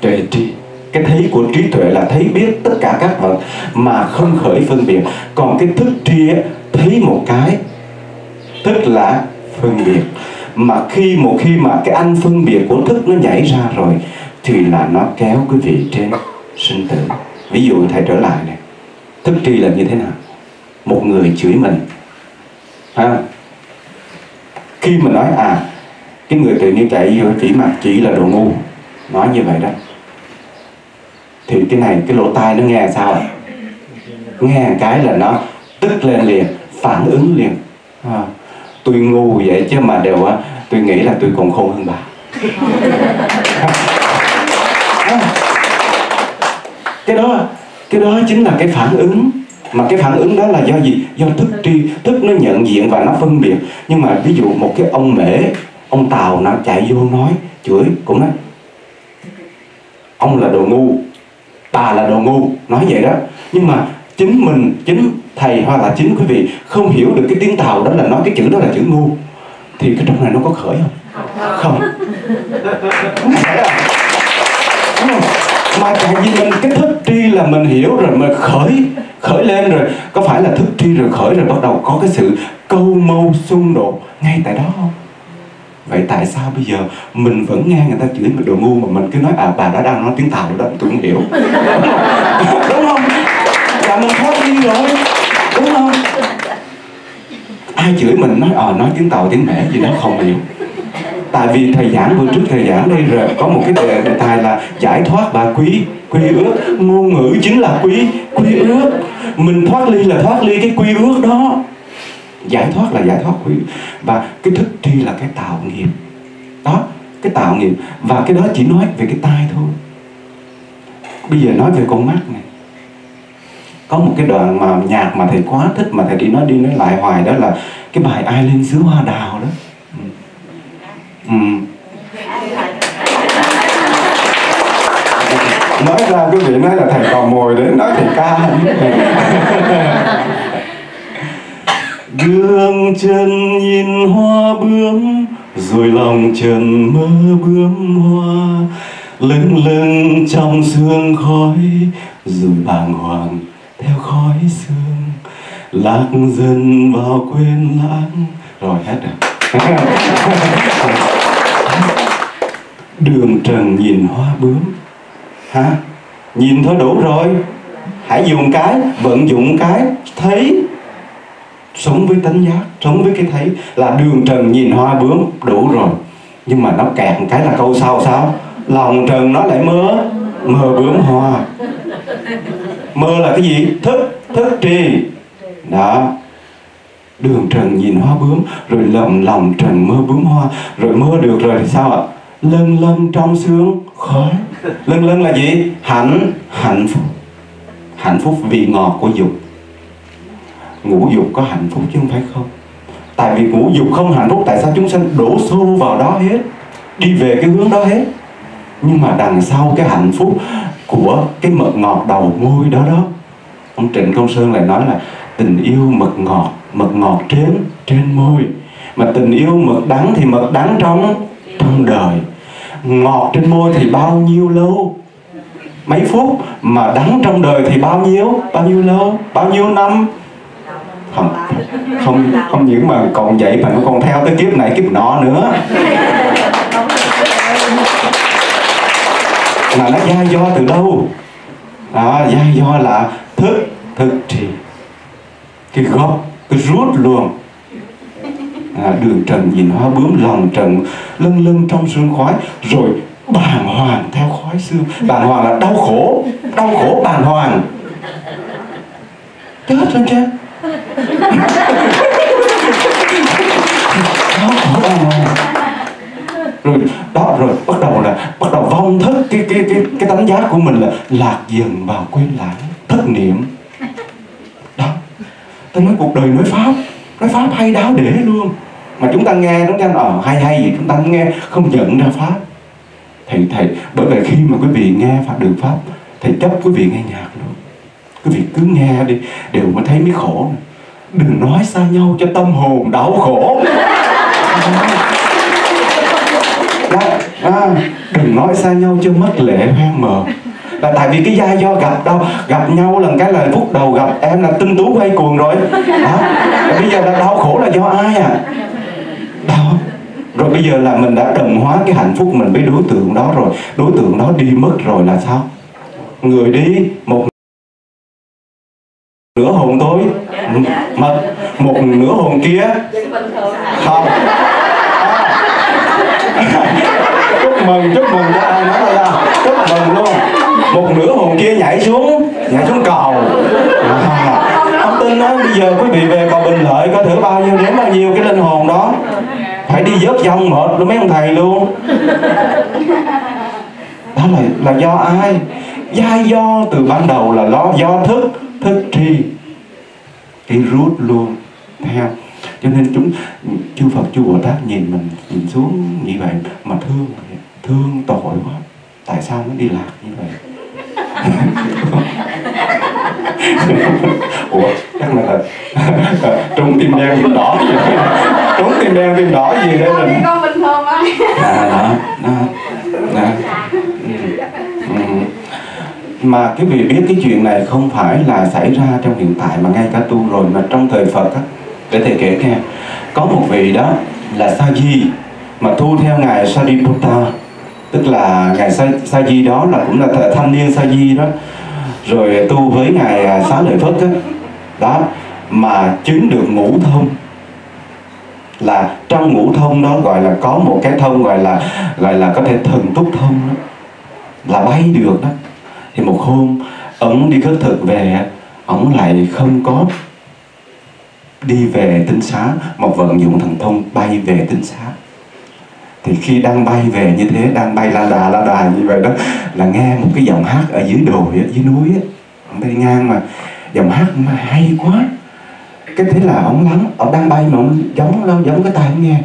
tuệ tri cái thấy của trí tuệ là thấy biết tất cả các vật mà không khởi phân biệt. Còn cái thức tri thấy một cái, tức là phân biệt. Mà khi một khi mà cái anh phân biệt của thức nó nhảy ra rồi, thì là nó kéo quý vị trên sinh tử. Ví dụ thầy trở lại này thức tri là như thế nào? Một người chửi mình. Ha khi mà nói à cái người tự nhiên chạy vô chỉ mặt chỉ là đồ ngu. Nói như vậy đó. Thì cái này cái lỗ tai nó nghe sao ạ? Nghe cái là nó tức lên liền phản ứng liền. À, tôi ngu vậy chứ mà đều tôi nghĩ là tôi còn khôn hơn bà. [LAUGHS] Cái đó cái đó chính là cái phản ứng. Mà cái phản ứng đó là do gì? Do thức tri thức nó nhận diện và nó phân biệt. Nhưng mà ví dụ một cái ông mễ ông tàu nó chạy vô nói, chửi, cũng nói, ông là đồ ngu bà là đồ ngu, nói vậy đó. Nhưng mà chính mình, chính thầy hoặc là chính quý vị không hiểu được cái tiếng tàu đó là nói cái chữ đó là chữ ngu, thì cái trong này nó có khởi không? Không. Không phải à không. mà tại vì mình cái thức tri là mình hiểu rồi, mà khởi khởi lên rồi. Có phải là thức tri rồi khởi rồi bắt đầu có cái sự câu mâu xung đột ngay tại đó không? Vậy tại sao bây giờ mình vẫn nghe người ta chửi mình đồ ngu mà mình cứ nói à bà đã đang nói tiếng tàu đó tôi không hiểu. [LAUGHS] Đúng không? Là mình thoát đi rồi. Đúng không? Ai chửi mình nói ờ à, nói tiếng tàu tiếng mẹ gì đó không hiểu. Tại vì thầy giảng vừa trước thầy giảng đây rồi có một cái đề, đề tài là giải thoát bà quý quy ước. Ngôn ngữ chính là quý quy ước. Mình thoát ly là thoát ly cái quy ước đó giải thoát là giải thoát quý và cái thức tri là cái tạo nghiệp. Đó, cái tạo nghiệp. Và cái đó chỉ nói về cái tai thôi. Bây giờ nói về con mắt này. Có một cái đoạn mà nhạc mà thầy quá thích, mà thầy đi nói đi nói lại hoài, đó là cái bài ai lên xứ hoa đào đó. Ừ. Ừ. nói ra quý vị nói là thầy còn mồi để nói thầy ca. [LAUGHS] đường chân nhìn hoa bướm, rồi lòng trần mơ bướm hoa. Lững lưng trong sương khói, rồi bàng hoàng theo khói sương. Lạc dần vào quên lãng. Rồi, hết rồi. [LAUGHS] Đường trần nhìn hoa bướm. Hả nhìn thôi, đủ rồi. Hãy dùng cái, vận dụng cái. Thấy? Sống với tánh giác, sống với cái thấy là đường trần nhìn hoa bướm đủ rồi. Nhưng mà nó kẹt một cái là câu sau sao? Lòng trần nó lại mơ mơ bướm hoa. Mơ là cái gì? Thức thức trì. Đó. Đường trần nhìn hoa bướm, rồi lòng lòng trần mơ bướm hoa. Rồi mơ được rồi thì sao ạ? Lân lân trong sương khói. Lân lân là gì? Hạnh hạnh phúc. Hạnh phúc vị ngọt của dục ngũ dục có hạnh phúc chứ không phải không? Tại vì ngũ dục không hạnh phúc, tại sao chúng sanh đổ xô vào đó hết? Đi về cái hướng đó hết. Nhưng mà đằng sau cái hạnh phúc của cái mật ngọt đầu môi đó đó, ông trịnh công sơn lại nói là tình yêu mật ngọt mật ngọt trên trên môi. Mà tình yêu mật đắng thì mật đắng trong trong đời. Ngọt trên môi thì bao nhiêu lâu? Mấy phút. Mà đắng trong đời thì bao nhiêu? Bao nhiêu lâu? Bao nhiêu năm? Không không không những mà còn vậy mà nó còn theo tới kiếp này kiếp nọ nữa. Mà nó dai do từ đâu? Đó dai do là thức thực trì. Cái gốc cái rút luôn à, đường trần nhìn hoa bướm lòng trần lưng lưng trong sương khói rồi bàng hoàng theo khói xương. Bàng hoàng là đau khổ đau khổ bàng hoàng. Chết lên trên [LAUGHS] rồi, đó, rồi, bắt đầu là, bắt đầu vong thức. Cái cái cái cái đánh giá của mình là lạc dần vào quên lãng, thất niệm. Đó tôi nói cuộc đời nói pháp nói pháp hay đáo để luôn. Mà chúng ta nghe, chúng ta ờ hay hay gì chúng ta nghe, không nhận ra pháp. Thầy thầy, bởi vậy khi mà quý vị nghe pháp đường pháp, thầy chấp quý vị nghe nhạc quý vị cứ nghe đi đều mới thấy mới khổ. Đừng nói xa nhau cho tâm hồn đau khổ. Đó, à, đừng nói xa nhau cho mất lệ hoang mờ. Là tại vì cái giai do gặp đâu gặp nhau lần cái là phút đầu gặp em là tinh tú quay cuồng rồi. Đó. Bây giờ là đau khổ là do ai à? Đau rồi bây giờ là mình đã đồng hóa cái hạnh phúc mình với đối tượng đó rồi. Đối tượng đó đi mất rồi là sao? Người đi một nửa hồn tôi. Mà một nửa hồn kia. Không. Chúc mừng chúc mừng cho ai nói ra chúc mừng luôn. Một nửa hồn kia nhảy xuống nhảy xuống cầu. À, ông tin đó bây giờ quý vị về cầu bình lợi có thử bao nhiêu đến bao nhiêu cái linh hồn đó. Phải đi vớt dông mệt luôn mấy ông thầy luôn. Đó là là do ai? Gia do từ ban đầu là lo do thức thức tri đi rút luôn. Không? Cho nên chúng chư Phật chư Bồ Tát nhìn mình nhìn xuống như vậy mà thương thương tội quá. Tại sao nó đi lạc như vậy? [LAUGHS] Ủa chắc là [LAUGHS] trung tim đen tim đỏ gì? Trúng tim đen tim đỏ gì đấy mình? Con bình thường á à đó đó, đó. Mà cái vị biết cái chuyện này không phải là xảy ra trong hiện tại mà ngay cả tu rồi mà trong thời Phật á để thầy kể nghe. Có một vị đó là Sa Di mà tu theo ngài Sariputta tức là ngài Sa, Sa Di đó là cũng là thanh niên Sa Di đó. Rồi tu với ngài à, Xá Lợi Phất đó, đó mà chứng được ngũ thông. Là trong ngũ thông đó gọi là có một cái thông gọi là gọi là có thể thần túc thông đó, là bay được đó thì một hôm ông đi khất thực về ông lại không có đi về tinh xá mà vận dụng thần thông bay về tinh xá. Thì khi đang bay về như thế đang bay la đà la đà như vậy đó là nghe một cái giọng hát ở dưới đồi ở dưới núi ông đi ngang mà giọng hát mà hay quá. Cái thế là ông lắng ông đang bay mà ông giống lâu giống cái tai ông nghe.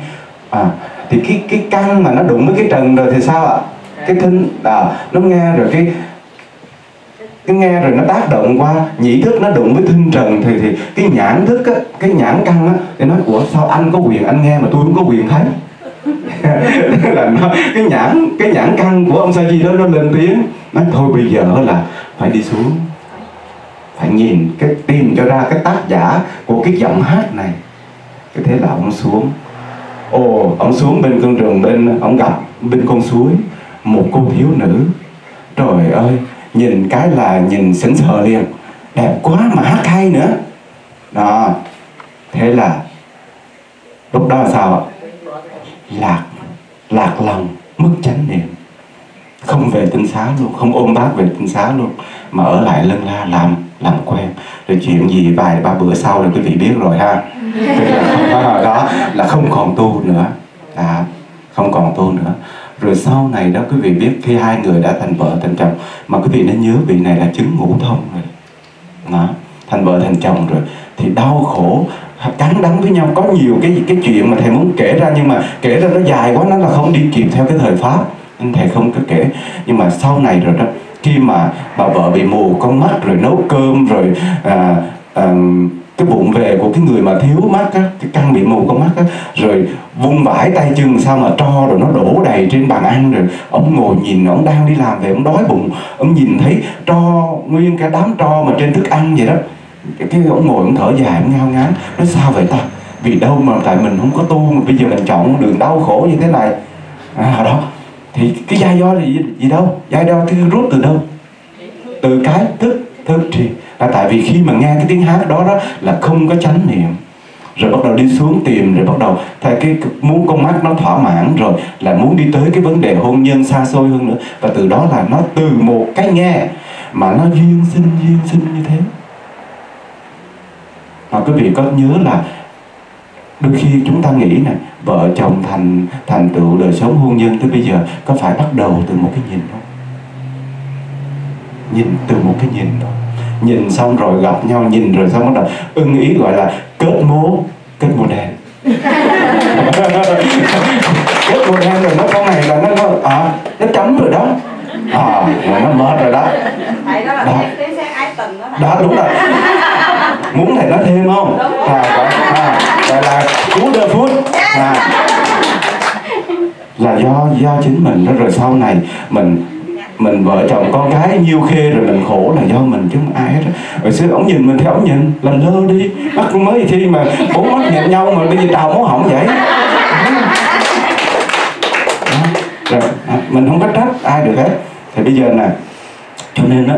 À thì cái cái căn mà nó đụng với cái trần rồi thì sao ạ? Cái thính à, nó nghe rồi cái cái nghe rồi nó tác động qua nhĩ thức nó đụng với tinh trần thì thì cái nhãn thức á, cái nhãn căn á thì nói ủa sao anh có quyền anh nghe mà tôi không có quyền thấy? [LAUGHS] Là nó, cái nhãn cái nhãn căn của ông sa di đó nó lên tiếng nói thôi bây giờ là phải đi xuống phải nhìn cái tìm cho ra cái tác giả của cái giọng hát này. Cái thế là ông xuống. Ồ ông xuống bên con rừng bên ông gặp bên con suối một cô thiếu nữ. Trời ơi nhìn cái là nhìn sững sờ liền. Đẹp quá mà hát hay nữa. Đó. Thế là lúc đó là sao ạ? Lạc lạc lòng mất chánh niệm. Không về tinh xá luôn không ôm bác về tinh xá luôn mà ở lại lân la làm làm quen. Rồi chuyện gì vài ba bữa sau là quý vị biết rồi ha. Tức là không, đó là không còn tu nữa. À, không còn tu nữa rồi sau này đó quý vị biết khi hai người đã thành vợ thành chồng mà quý vị nên nhớ vị này là chứng ngũ thông rồi. Đó thành vợ thành chồng rồi. Thì đau khổ cắn đắng với nhau. Có nhiều cái cái chuyện mà thầy muốn kể ra nhưng mà kể ra nó dài quá nó là không đi kịp theo cái thời pháp. Nên thầy không có kể. Nhưng mà sau này rồi đó khi mà bà vợ bị mù con mắt rồi nấu cơm rồi à, à, cái bụng về của cái người mà thiếu mắt á cái căn bị mù con mắt á rồi vung vải tay chân sao mà tro rồi nó đổ đầy trên bàn ăn rồi ông ngồi nhìn ông đang đi làm về ông đói bụng ông nhìn thấy tro nguyên cả đám tro mà trên thức ăn vậy đó. Cái, cái ông ngồi ông thở dài ông ngao ngán nói sao vậy ta? Vì đâu mà tại mình không có tu mà bây giờ mình chọn đường đau khổ như thế này. À đó. Thì cái giai do gì gì đâu? Giai do cái rút từ đâu? Từ cái thức thức thì là tại vì khi mà nghe cái tiếng hát đó đó là không có chánh niệm. Rồi bắt đầu đi xuống tìm, rồi bắt đầu thay cái muốn con mắt nó thỏa mãn rồi là muốn đi tới cái vấn đề hôn nhân xa xôi hơn nữa. Và từ đó là nó từ một cái nghe mà nó duyên sinh duyên sinh như thế. Mà quý vị có nhớ là đôi khi chúng ta nghĩ nè, vợ chồng thành thành tựu đời sống hôn nhân tới bây giờ có phải bắt đầu từ một cái nhìn không? Nhìn từ một cái nhìn thôi nhìn xong rồi gặp nhau nhìn rồi xong bắt đầu ưng ý gọi là kết mố kết mô đen. [LAUGHS] Kết mô đen rồi nó con này là nó nó à, nó chấm rồi đó. À, rồi nó mệt rồi đó. Đó là Đó. đúng rồi. Muốn thầy nói thêm không? À, gọi, à, gọi là cú đơ phút à, là do do chính mình đó rồi sau này mình mình vợ chồng con cái nhiêu khê rồi mình khổ là do mình chứ không ai hết rồi xưa ổng nhìn mình thì ổng nhìn làm lơ đi. Mắt mới khi mà bốn mắt nhìn nhau mà bây giờ đào máu hỏng vậy. Đó. rồi à, mình không có trách ai được hết. Thì bây giờ nè cho nên á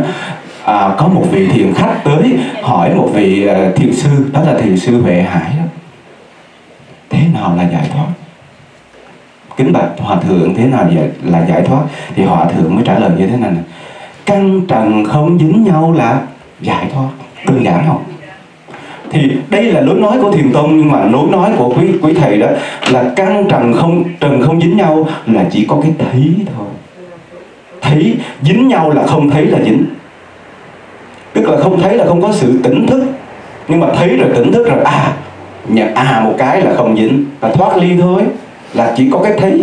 à, có một vị thiền khách tới hỏi một vị à, thiền sư đó là thiền sư huệ hải đó thế nào là giải thoát? Kính bạch hòa thượng thế nào giải, là giải thoát. Thì hòa thượng mới trả lời như thế này nè. Căn trần không dính nhau là giải thoát. Đơn giản không? Thì đây là lối nói của thiền tông nhưng mà lối nói của quý quý thầy đó là căn trần không trần không dính nhau là chỉ có cái thấy thôi. Thấy dính nhau là không thấy là dính. Tức là không thấy là không có sự tỉnh thức. Nhưng mà thấy rồi tỉnh thức rồi à nhận à một cái là không dính. Là thoát ly thôi là chỉ có cái thấy.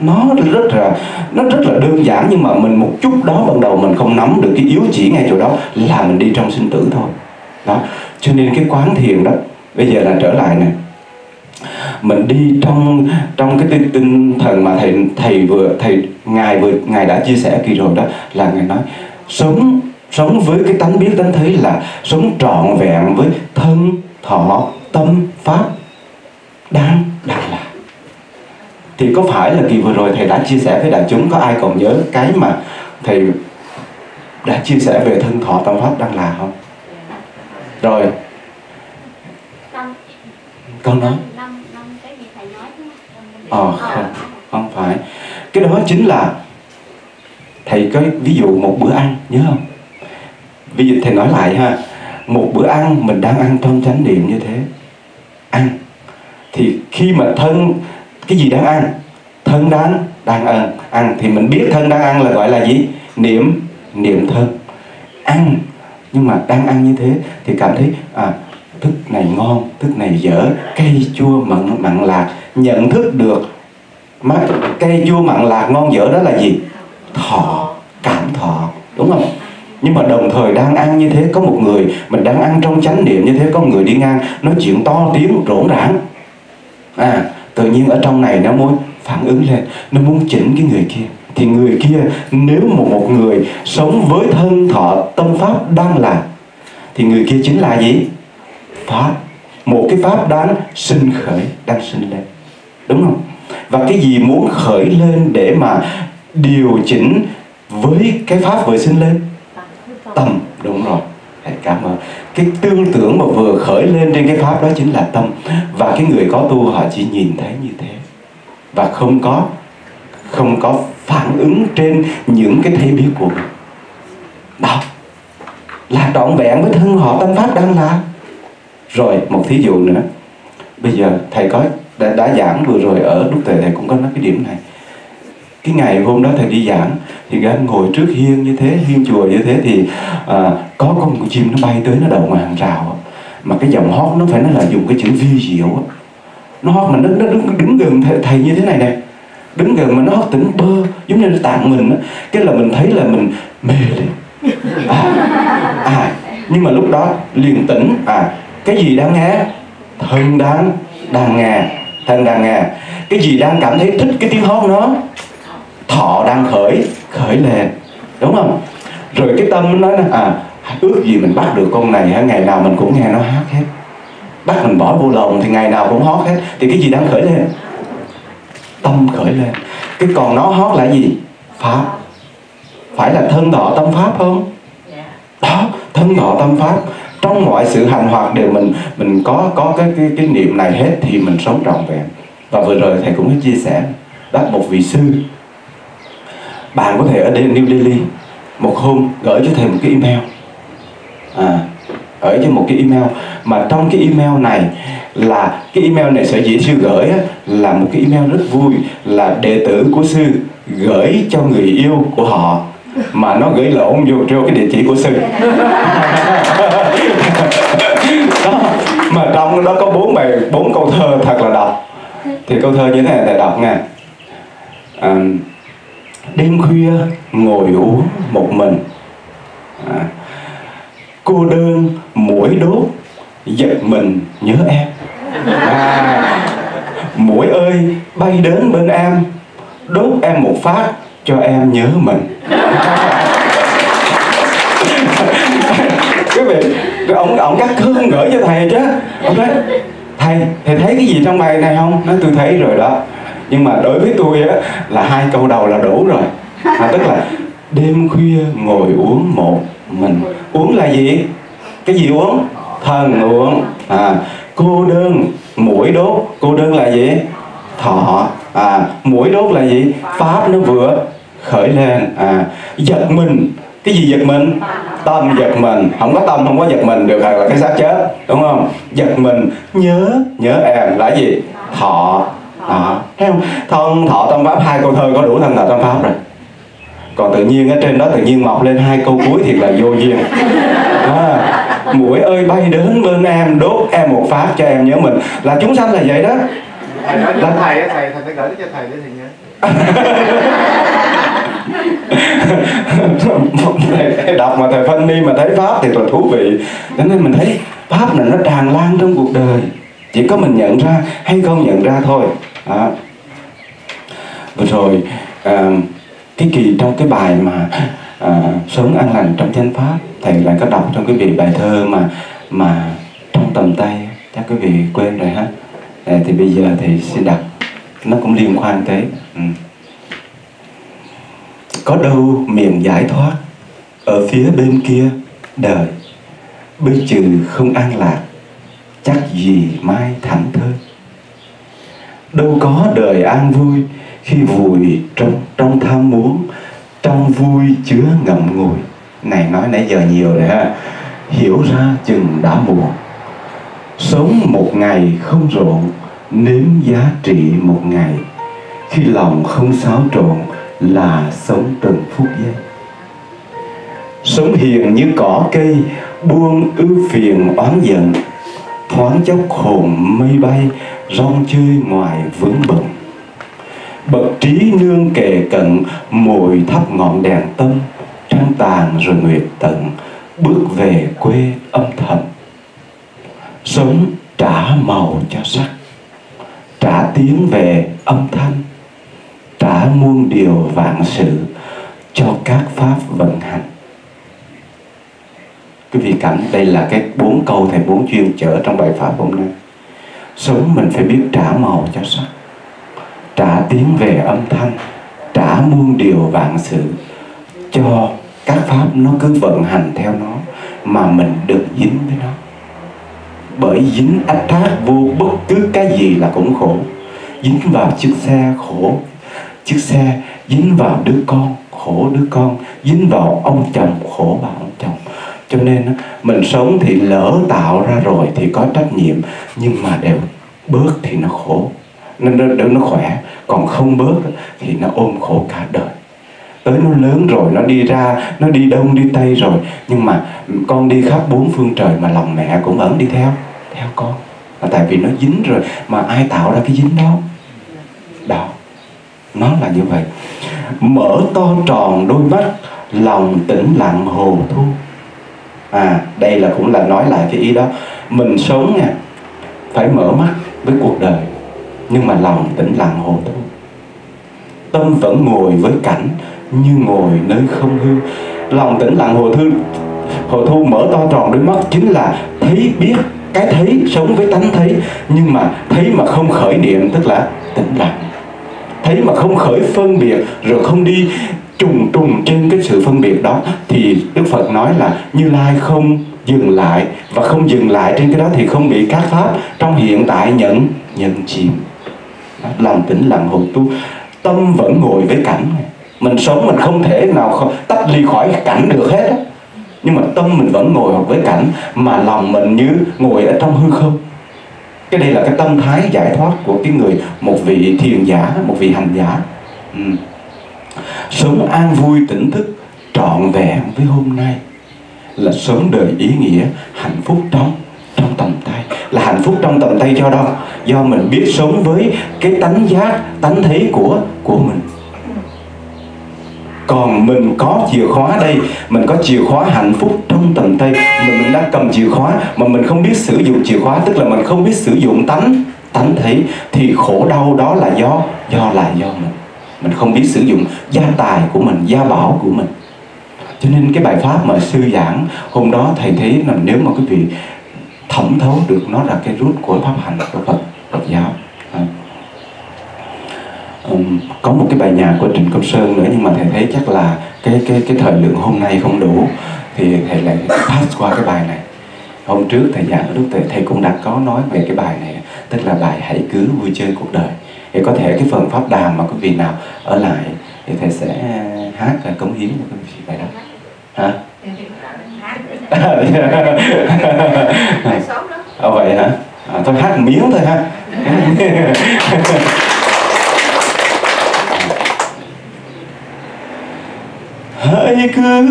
Nó rất là nó rất là đơn giản nhưng mà mình một chút đó ban đầu mình không nắm được cái yếu chỉ ngay chỗ đó là mình đi trong sinh tử thôi. Đó. Cho nên cái quán thiền đó bây giờ là trở lại nè. Mình đi trong trong cái tinh, tinh thần mà thầy thầy vừa thầy ngài vừa ngài đã chia sẻ kỳ rồi đó là ngài nói sống sống với cái tánh biết tánh thấy là sống trọn vẹn với thân thọ tâm pháp đang thì có phải là kỳ vừa rồi thầy đã chia sẻ với đại chúng, có ai còn nhớ cái mà thầy đã chia sẻ về thân thọ tâm pháp đang là không? Rồi. Con nói. Ờ không không phải. Cái đó chính là thầy có ví dụ một bữa ăn, nhớ không? Ví dụ thầy nói lại ha. Một bữa ăn, mình đang ăn trong chánh niệm như thế. Ăn thì khi mà thân, cái gì đang ăn? Thân đang đang ăn. Ăn thì mình biết thân đang ăn là gọi là gì? Niệm niệm thân. Ăn. Nhưng mà đang ăn như thế thì cảm thấy à thức này ngon, thức này dở. Cay chua mặn mặn lạc. Nhận thức được mà cay chua mặn lạc ngon dở đó là gì? Thọ, cảm thọ. Đúng không? Nhưng mà đồng thời đang ăn như thế, có một người mình đang ăn trong chánh niệm như thế, có một người đi ngang, nói chuyện to tiếng rỗn rãng à tự nhiên ở trong này nó muốn phản ứng lên, nó muốn chỉnh cái người kia. Thì người kia, nếu một một người sống với thân thọ, tâm pháp đang là, thì người kia chính là gì? Pháp. Một cái pháp đang sinh khởi, đang sinh lên. Đúng không? Và cái gì muốn khởi lên để mà điều chỉnh với cái pháp vừa sinh lên? Tâm. Đúng rồi cảm ơn. Cái tư tưởng mà vừa khởi lên trên cái pháp đó chính là tâm. Và cái người có tu họ chỉ nhìn thấy như thế. Và không có không có phản ứng trên những cái thế biết của mình. Đó. Là trọn vẹn với thân họ tâm pháp đang là. Rồi một thí dụ nữa. Bây giờ thầy có đã, đã giảng vừa rồi ở lúc thầy thầy cũng có nói cái điểm này cái ngày hôm đó thầy đi giảng thì anh ngồi trước hiên như thế hiên chùa như thế thì à, có con chim nó bay tới nó đậu ngoài hàng rào á. mà cái giọng hót nó phải nó là dùng cái chữ vi diệu á. nó hót mà nó, nó đứng, đứng gần thầy, thầy như thế này nè. Đứng gần mà nó hót tỉnh bơ giống như nó tạng mình á. Cái là mình thấy là mình mê đi à, à nhưng mà lúc đó liền tỉnh à cái gì đang nghe? Thân đang đang nghe thân đang nghe. Cái gì đang cảm thấy thích cái tiếng hót nó thọ đang khởi khởi lên đúng không? Rồi cái tâm nó nói à ước gì mình bắt được con này ngày nào mình cũng nghe nó hát hết. Bắt mình bỏ vô lòng thì ngày nào cũng hót hết. Thì cái gì đang khởi lên? Tâm khởi lên. Cái còn nó hót là gì? Pháp. Phải là thân thọ tâm pháp không? Đó thân thọ tâm pháp. Trong mọi sự hành hoạt đều mình mình có có cái cái, cái niệm này hết thì mình sống trọn vẹn. Và vừa rồi thầy cũng có chia sẻ đó một vị sư bạn có thể ở đây New Delhi. Một hôm gửi cho thầy một cái email. À gửi cho một cái email. Mà trong cái email này là cái email này sở dĩ sư gửi á, là một cái email rất vui là đệ tử của sư gửi cho người yêu của họ mà nó gửi lộn vô vô cái địa chỉ của sư. [LAUGHS] Đó, mà trong đó có bốn bài bốn câu thơ thật là đọc. Thì câu thơ như thế này thầy đọc nha. À, đêm khuya ngồi uống một mình. À, cô đơn mũi đốt giật mình nhớ em. À, mũi ơi bay đến bên em đốt em một phát cho em nhớ mình. Cái vị cái ông ông cắt hương gửi cho thầy chứ. Ông nói thầy thầy thấy cái gì trong bài này không? Nói tôi thấy rồi đó nhưng mà đối với tôi á là hai câu đầu là đủ rồi. À, tức là đêm khuya ngồi uống một mình. Uống là gì? Cái gì uống? Thần uống. À cô đơn mũi đốt. Cô đơn là gì? Thọ. À mũi đốt là gì? Pháp nó vừa khởi lên. À giật mình. Cái gì giật mình? Tâm giật mình. Không có tâm không có giật mình được là cái xác chết. Đúng không? Giật mình. Nhớ nhớ em là gì? Thọ đó thấy không? Thân thọ tâm pháp hai câu thơ có đủ thân thọ tâm pháp rồi. Còn tự nhiên ở trên đó tự nhiên mọc lên hai câu cuối thiệt là vô duyên. À, mũi ơi bay đến bên em đốt em một phát cho em nhớ mình. Là chúng sanh là vậy đó. Thầy nói cho thầy á thầy thầy phải gửi cho thầy để thầy nhớ. Thầy [LAUGHS] đọc mà thầy phân đi mà thấy pháp thì là thú vị. Cho nên mình thấy pháp này nó tràn lan trong cuộc đời chỉ có mình nhận ra hay không nhận ra thôi. À, vừa rồi à, cái kỳ trong cái bài mà à, sống an lành trong chánh pháp thầy lại có đọc trong cái vị bài thơ mà mà trong tầm tay chắc quý vị quên rồi ha. À, thì bây giờ thì xin đọc. Nó cũng liên quan tới ừ. có đâu miền giải thoát ở phía bên kia đời bây trừ không an lạc chắc gì mai thảnh thơi. Đâu có đời an vui khi vùi trong trong tham muốn, trong vui chứa ngậm ngùi. Này, nói nãy giờ nhiều rồi ha. Hiểu ra chừng đã muộn. Sống một ngày không rộn, nếm giá trị một ngày. Khi lòng không xáo trộn là sống từng phút giây. Sống hiền như cỏ cây, buông ưu phiền oán giận thoáng chốc hồn mây bay, rong chơi ngoài vướng bận. Bậc trí nương kề cận, mồi thắp ngọn đèn tâm, trăng tàn rồi nguyệt tận, bước về quê âm thầm. Sống trả màu cho sắc, trả tiếng về âm thanh, trả muôn điều vạn sự cho các pháp vận hành quý vị cảnh, đây là cái bốn câu thầy bốn chuyên chở trong bài pháp hôm nay. Sống mình phải biết trả màu cho sắc, trả tiếng về âm thanh, trả muôn điều vạn sự, cho các pháp nó cứ vận hành theo nó mà mình được dính với nó. Bởi dính ách thác vô bất cứ cái gì là cũng khổ. Dính vào chiếc xe khổ, chiếc xe dính vào đứa con khổ đứa con, dính vào ông chồng khổ bà ông chồng cho nên mình sống thì lỡ tạo ra rồi thì có trách nhiệm nhưng mà đều bớt thì nó khổ. Nên nó, nó khỏe còn không bớt thì nó ôm khổ cả đời. Tới nó lớn rồi nó đi ra nó đi đông đi tây rồi nhưng mà con đi khắp bốn phương trời mà lòng mẹ cũng vẫn đi theo theo con. Là tại vì nó dính rồi mà ai tạo ra cái dính đó? Đó. Nó là như vậy. Mở to tròn đôi mắt lòng tĩnh lặng hồ thu à đây là cũng là nói lại cái ý đó. Mình sống nha, phải mở mắt với cuộc đời, nhưng mà lòng tĩnh lặng hồ thu tâm vẫn ngồi với cảnh như ngồi nơi không hư lòng tĩnh lặng hồ thư hồ thu mở to tròn đôi mắt chính là thấy biết cái thấy, sống với tánh thấy. Nhưng mà thấy mà không khởi niệm, tức là tĩnh lặng. Thấy mà không khởi phân biệt, rồi không đi trùng trùng trên cái sự phân biệt đó, thì đức phật nói là như lai không dừng lại, và không dừng lại trên cái đó thì không bị các pháp. Trong hiện tại nhận nhận chìm. Làm tĩnh làm hồn tu. Tâm vẫn ngồi với cảnh mình sống mình không thể nào tách ly khỏi cảnh được hết á. Nhưng mà tâm mình vẫn ngồi với cảnh, mà lòng mình như ngồi ở trong hư không. Cái đây là cái tâm thái giải thoát của cái người một vị thiền giả, một vị hành giả. Ừ sống an vui tỉnh thức trọn vẹn với hôm nay. Là sống đời ý nghĩa hạnh phúc trong trong tầm tay. Là hạnh phúc trong tầm tay cho đâu do mình biết sống với cái tánh giác tánh thấy của của mình. Còn mình có chìa khóa đây mình có chìa khóa hạnh phúc trong tầm tay. Mình, mình đang cầm chìa khóa mà mình không biết sử dụng chìa khóa tức là mình không biết sử dụng tánh tánh thấy thì khổ đau đó là do do là do mình mình không biết sử dụng gia tài của mình gia bảo của mình. Cho nên cái bài pháp mà sư giảng hôm đó thầy thấy là nếu mà quý vị thẩm thấu được nó là cái rút của pháp hành của Phật Phật giáo. Um, có một cái bài nhạc của Trịnh Công Sơn nữa nhưng mà thầy thấy chắc là cái cái cái thời lượng hôm nay không đủ thì thầy lại pass qua cái bài này. Hôm trước thầy giảng lúc thầy, thầy cũng đã có nói về cái bài này tức là bài hãy cứ vui chơi cuộc đời thì có thể cái phần pháp đàm mà quý vị nào ở lại thì thầy sẽ hát và cống hiến cho quý vị bài đó. Hả? À, [LAUGHS] vậy hả? À, thôi hát một miếng thôi ha. [LAUGHS] Hãy cứ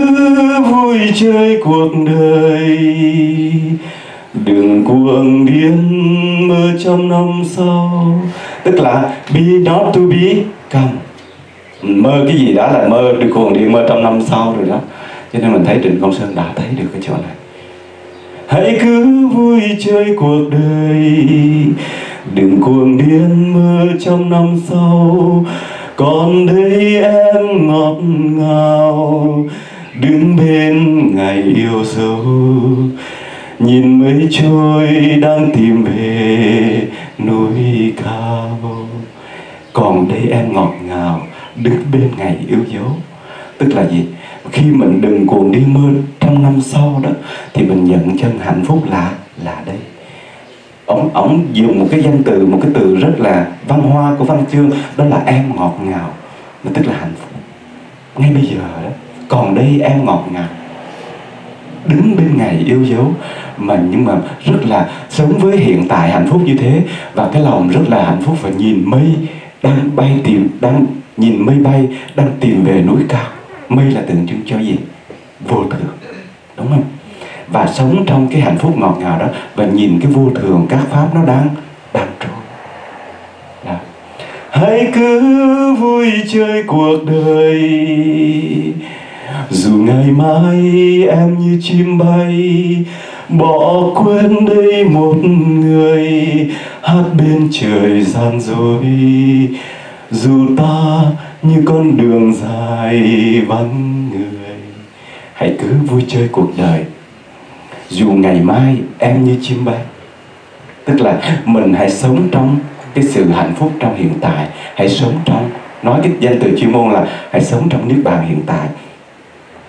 vui chơi cuộc đời đừng cuồng điên mơ trong năm sau. Tức là, be not to be come. Mơ cái gì đó là mơ đường cuồng điên mơ trong năm sau rồi đó. Cho nên mình thấy trịnh công sơn đã thấy được cái chỗ này. Hãy cứ vui chơi cuộc đời. Đừng cuồng điên mơ trong năm sau. Còn đây em ngọt ngào. Đứng bên ngày yêu dấu nhìn mây trôi đang tìm về núi cao. Còn đây em ngọt ngào đứng bên ngày yêu dấu. Tức là gì? Khi mình đừng còn đi mơ trong năm sau đó, thì mình nhận chân hạnh phúc là là đây. Ông ông dùng một cái danh từ, một cái từ rất là văn hoa của văn chương, đó là em ngọt ngào. Mà tức là hạnh phúc. Ngay bây giờ đó, còn đây em ngọt ngào đứng bên ngày yêu dấu. Mà nhưng mà rất là sống với hiện tại hạnh phúc như thế. Và cái lòng rất là hạnh phúc và nhìn mây đang bay tìm, đang nhìn mây bay, đang tìm về núi cao. Mây là tượng trưng cho gì? Vô thường. Đúng không? Và sống trong cái hạnh phúc ngọt ngào đó và nhìn cái vô thường các pháp nó đang đang trôi đó. hãy cứ vui chơi cuộc đời dù ngày mai em như chim bay, bỏ quên đây một người, hát bên trời gian dối. Dù ta như con đường dài vắng người. Hãy cứ vui chơi cuộc đời. Dù ngày mai em như chim bay. Tức là mình hãy sống trong cái sự hạnh phúc trong hiện tại. Hãy sống trong, nói cái danh từ chuyên môn là hãy sống trong niết bàn hiện tại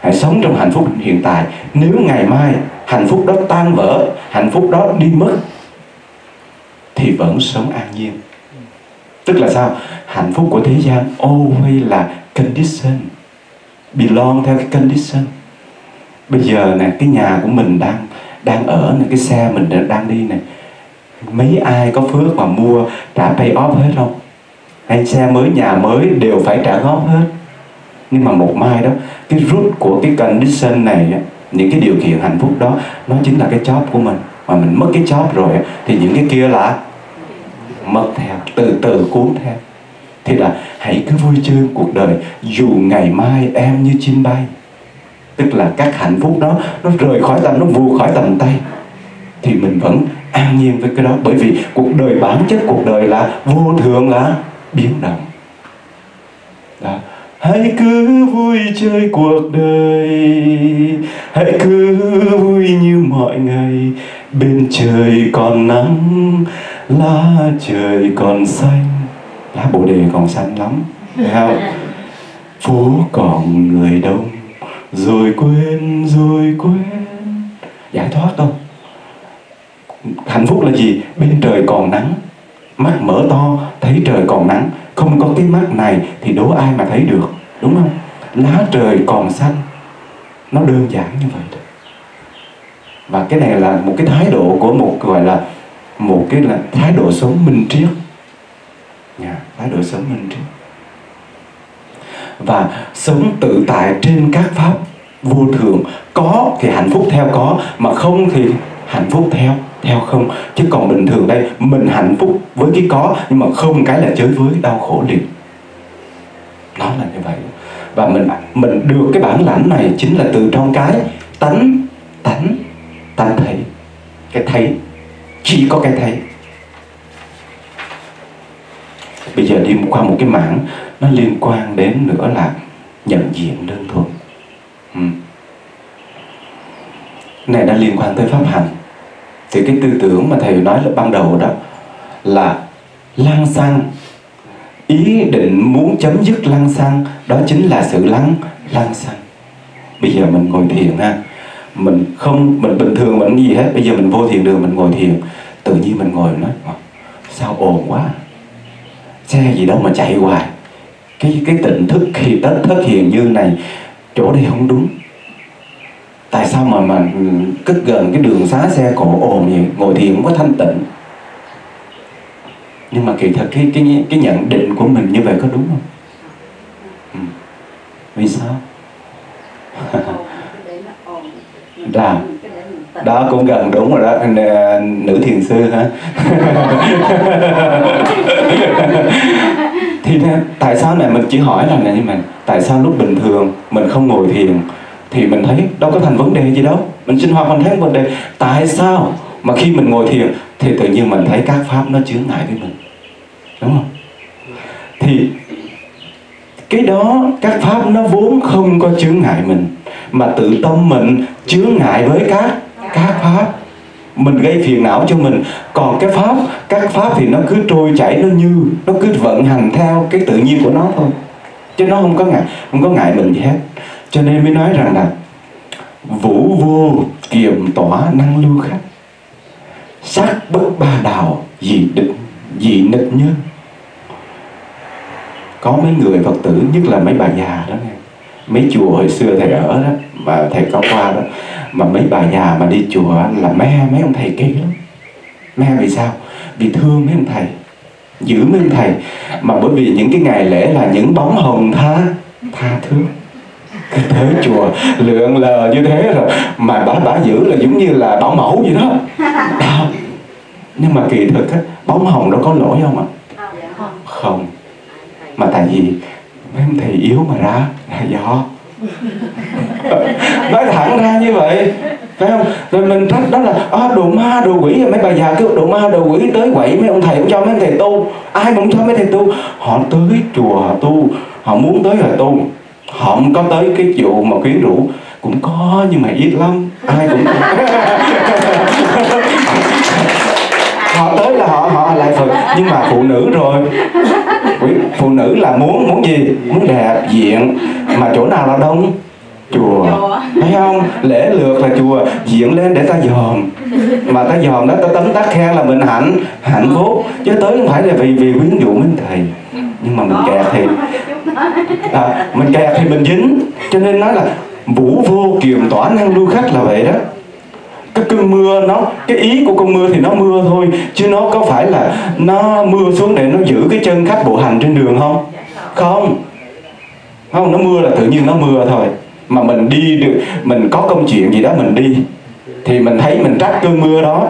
hãy sống trong hạnh phúc hiện tại. Nếu ngày mai hạnh phúc đó tan vỡ, hạnh phúc đó đi mất, thì vẫn sống an nhiên. Tức là sao? Hạnh phúc của thế gian always là condition. Belong theo cái condition. Bây giờ nè, cái nhà của mình đang đang ở nè, cái xe mình đang đi nè. Mấy ai có phước mà mua, trả pay off hết không? Hay xe mới, nhà mới đều phải trả góp hết nhưng mà một mai đó, cái root của cái condition này những cái điều kiện hạnh phúc đó, nó chính là cái job của mình. Mà mình mất cái job rồi thì những cái kia là mất theo, từ từ cuốn theo. Thì là hãy cứ vui chơi cuộc đời, dù ngày mai em như chim bay. Tức là các hạnh phúc đó, nó rời khỏi tầm, nó vụt khỏi tầm tay. Thì mình vẫn an nhiên với cái đó. Bởi vì cuộc đời bản chất cuộc đời là vô thường là biến động hãy cứ vui chơi cuộc đời. Hãy cứ vui như mọi ngày. Bên trời còn nắng, lá trời còn xanh. Lá bồ đề còn xanh lắm thấy không? Phố còn người đông. Rồi quên rồi quên. Giải thoát không? Hạnh phúc là gì? Bên trời còn nắng. Mắt mở to, thấy trời còn nắng không có cái mắt này thì đố ai mà thấy được đúng không? Lá trời còn xanh. Nó đơn giản như vậy thôi. Và cái này là một cái thái độ của một gọi là một cái là thái độ sống minh triết. Yeah, thái độ sống minh triết. Và sống tự tại trên các pháp vô thường. Có thì hạnh phúc theo có mà không thì hạnh phúc theo theo không? Chứ còn bình thường đây, mình hạnh phúc với cái có, nhưng mà không cái là chới với đau khổ liền. Nó là như vậy. Và mình mình được cái bản lãnh này chính là từ trong cái tánh tánh tánh thấy cái thấy. Chỉ có cái thấy. Bây giờ đi qua một cái mảng nó liên quan đến nữa là nhận diện đơn thuần. Ừ. này đã liên quan tới pháp hành thì cái tư tưởng mà thầy nói là ban đầu đó là lăng xăng ý định muốn chấm dứt lăng xăng đó chính là sự lăng lăng xăng bây giờ mình ngồi thiền ha. Mình không, mình bình thường mình gì hết. Bây giờ mình vô thiền đường mình ngồi thiền. Tự nhiên mình ngồi nói ờ, sao ồn quá à? xe gì đâu mà chạy hoài. Cái cái tỉnh thức khi tất thất hiện như này, chỗ đây không đúng tại sao mà mà cất gần cái đường xá xe cộ ồn vậy? Ngồi thiền không có thanh tịnh. Nhưng mà kỳ thật cái cái cái nhận định của mình như vậy có đúng không? Ừ. vì sao? Đó đó cũng gần đúng rồi đó nữ thiền sư hả? [LAUGHS] Thì tại sao này? Mình chỉ hỏi là này mình tại sao lúc bình thường mình không ngồi thiền thì mình thấy đâu có thành vấn đề gì đâu. Mình sinh hoạt mình thấy vấn đề. Tại sao mà khi mình ngồi thiền thì tự nhiên mình thấy các pháp nó chướng ngại với mình? Đúng không? Thì cái đó, các pháp nó vốn không có chướng ngại mình, mà tự tâm mình chướng ngại với các các pháp. Mình gây phiền não cho mình. Còn cái pháp, các pháp thì nó cứ trôi chảy, nó như, nó cứ vận hành theo cái tự nhiên của nó thôi. Chứ nó không có ngại, không có ngại mình gì hết cho nên mới nói rằng là vũ vô kiềm tỏa năng lưu khách sắc bất ba đạo dị định, dị nịch nhớ. Có mấy người phật tử, nhất là mấy bà già đó nghe mấy chùa hồi xưa thầy ở đó, mà thầy có qua đó, mà mấy bà già mà đi chùa là me mấy ông thầy kỹ lắm. Me vì sao? Vì thương mấy ông thầy, giữ mấy ông thầy. Mà bởi vì những cái ngày lễ là những bóng hồng tha tha thứ tới chùa lượn lờ như thế rồi mà bà bà giữ là giống như là bảo mẫu vậy đó, [LAUGHS] đó. nhưng mà kỳ thực á bóng hồng đó có lỗi không ạ? Không mà tại vì mấy ông thầy yếu mà ra là do. [LAUGHS] Nói thẳng ra như vậy phải không? Rồi mình trách đó là à, đồ ma đồ quỷ mấy bà già kêu đồ ma đồ quỷ tới quậy mấy ông thầy cũng cho mấy ông thầy tu ai không cho mấy thầy tu. Họ tới chùa họ tu họ muốn tới là tu họ không có tới cái vụ mà quyến rũ cũng có nhưng mà ít lắm. Ai cũng [LAUGHS] họ tới là họ họ lại phật nhưng mà phụ nữ rồi. Phụ nữ là muốn muốn gì? Muốn đẹp diện. Mà chỗ nào là đông? Chùa. Thấy không? Lễ lượt là chùa diện lên để ta dòm. Mà ta dòm đó ta tấm tắc khen là mình hạnh hạnh phúc. Chứ tới không phải là vì vì quyến rũ mấy thầy. Nhưng mà mình kẹt thì à, mình kẹt thì mình dính. Cho nên nói là vũ vô kiềm tỏa năng lưu khách là vậy đó. Cái cơn mưa nó cái ý của con mưa thì nó mưa thôi chứ nó có phải là nó mưa xuống để nó giữ cái chân khách bộ hành trên đường không? Không. Không nó mưa là tự nhiên nó mưa thôi. Mà mình đi được mình có công chuyện gì đó mình đi thì mình thấy mình trách cơn mưa đó.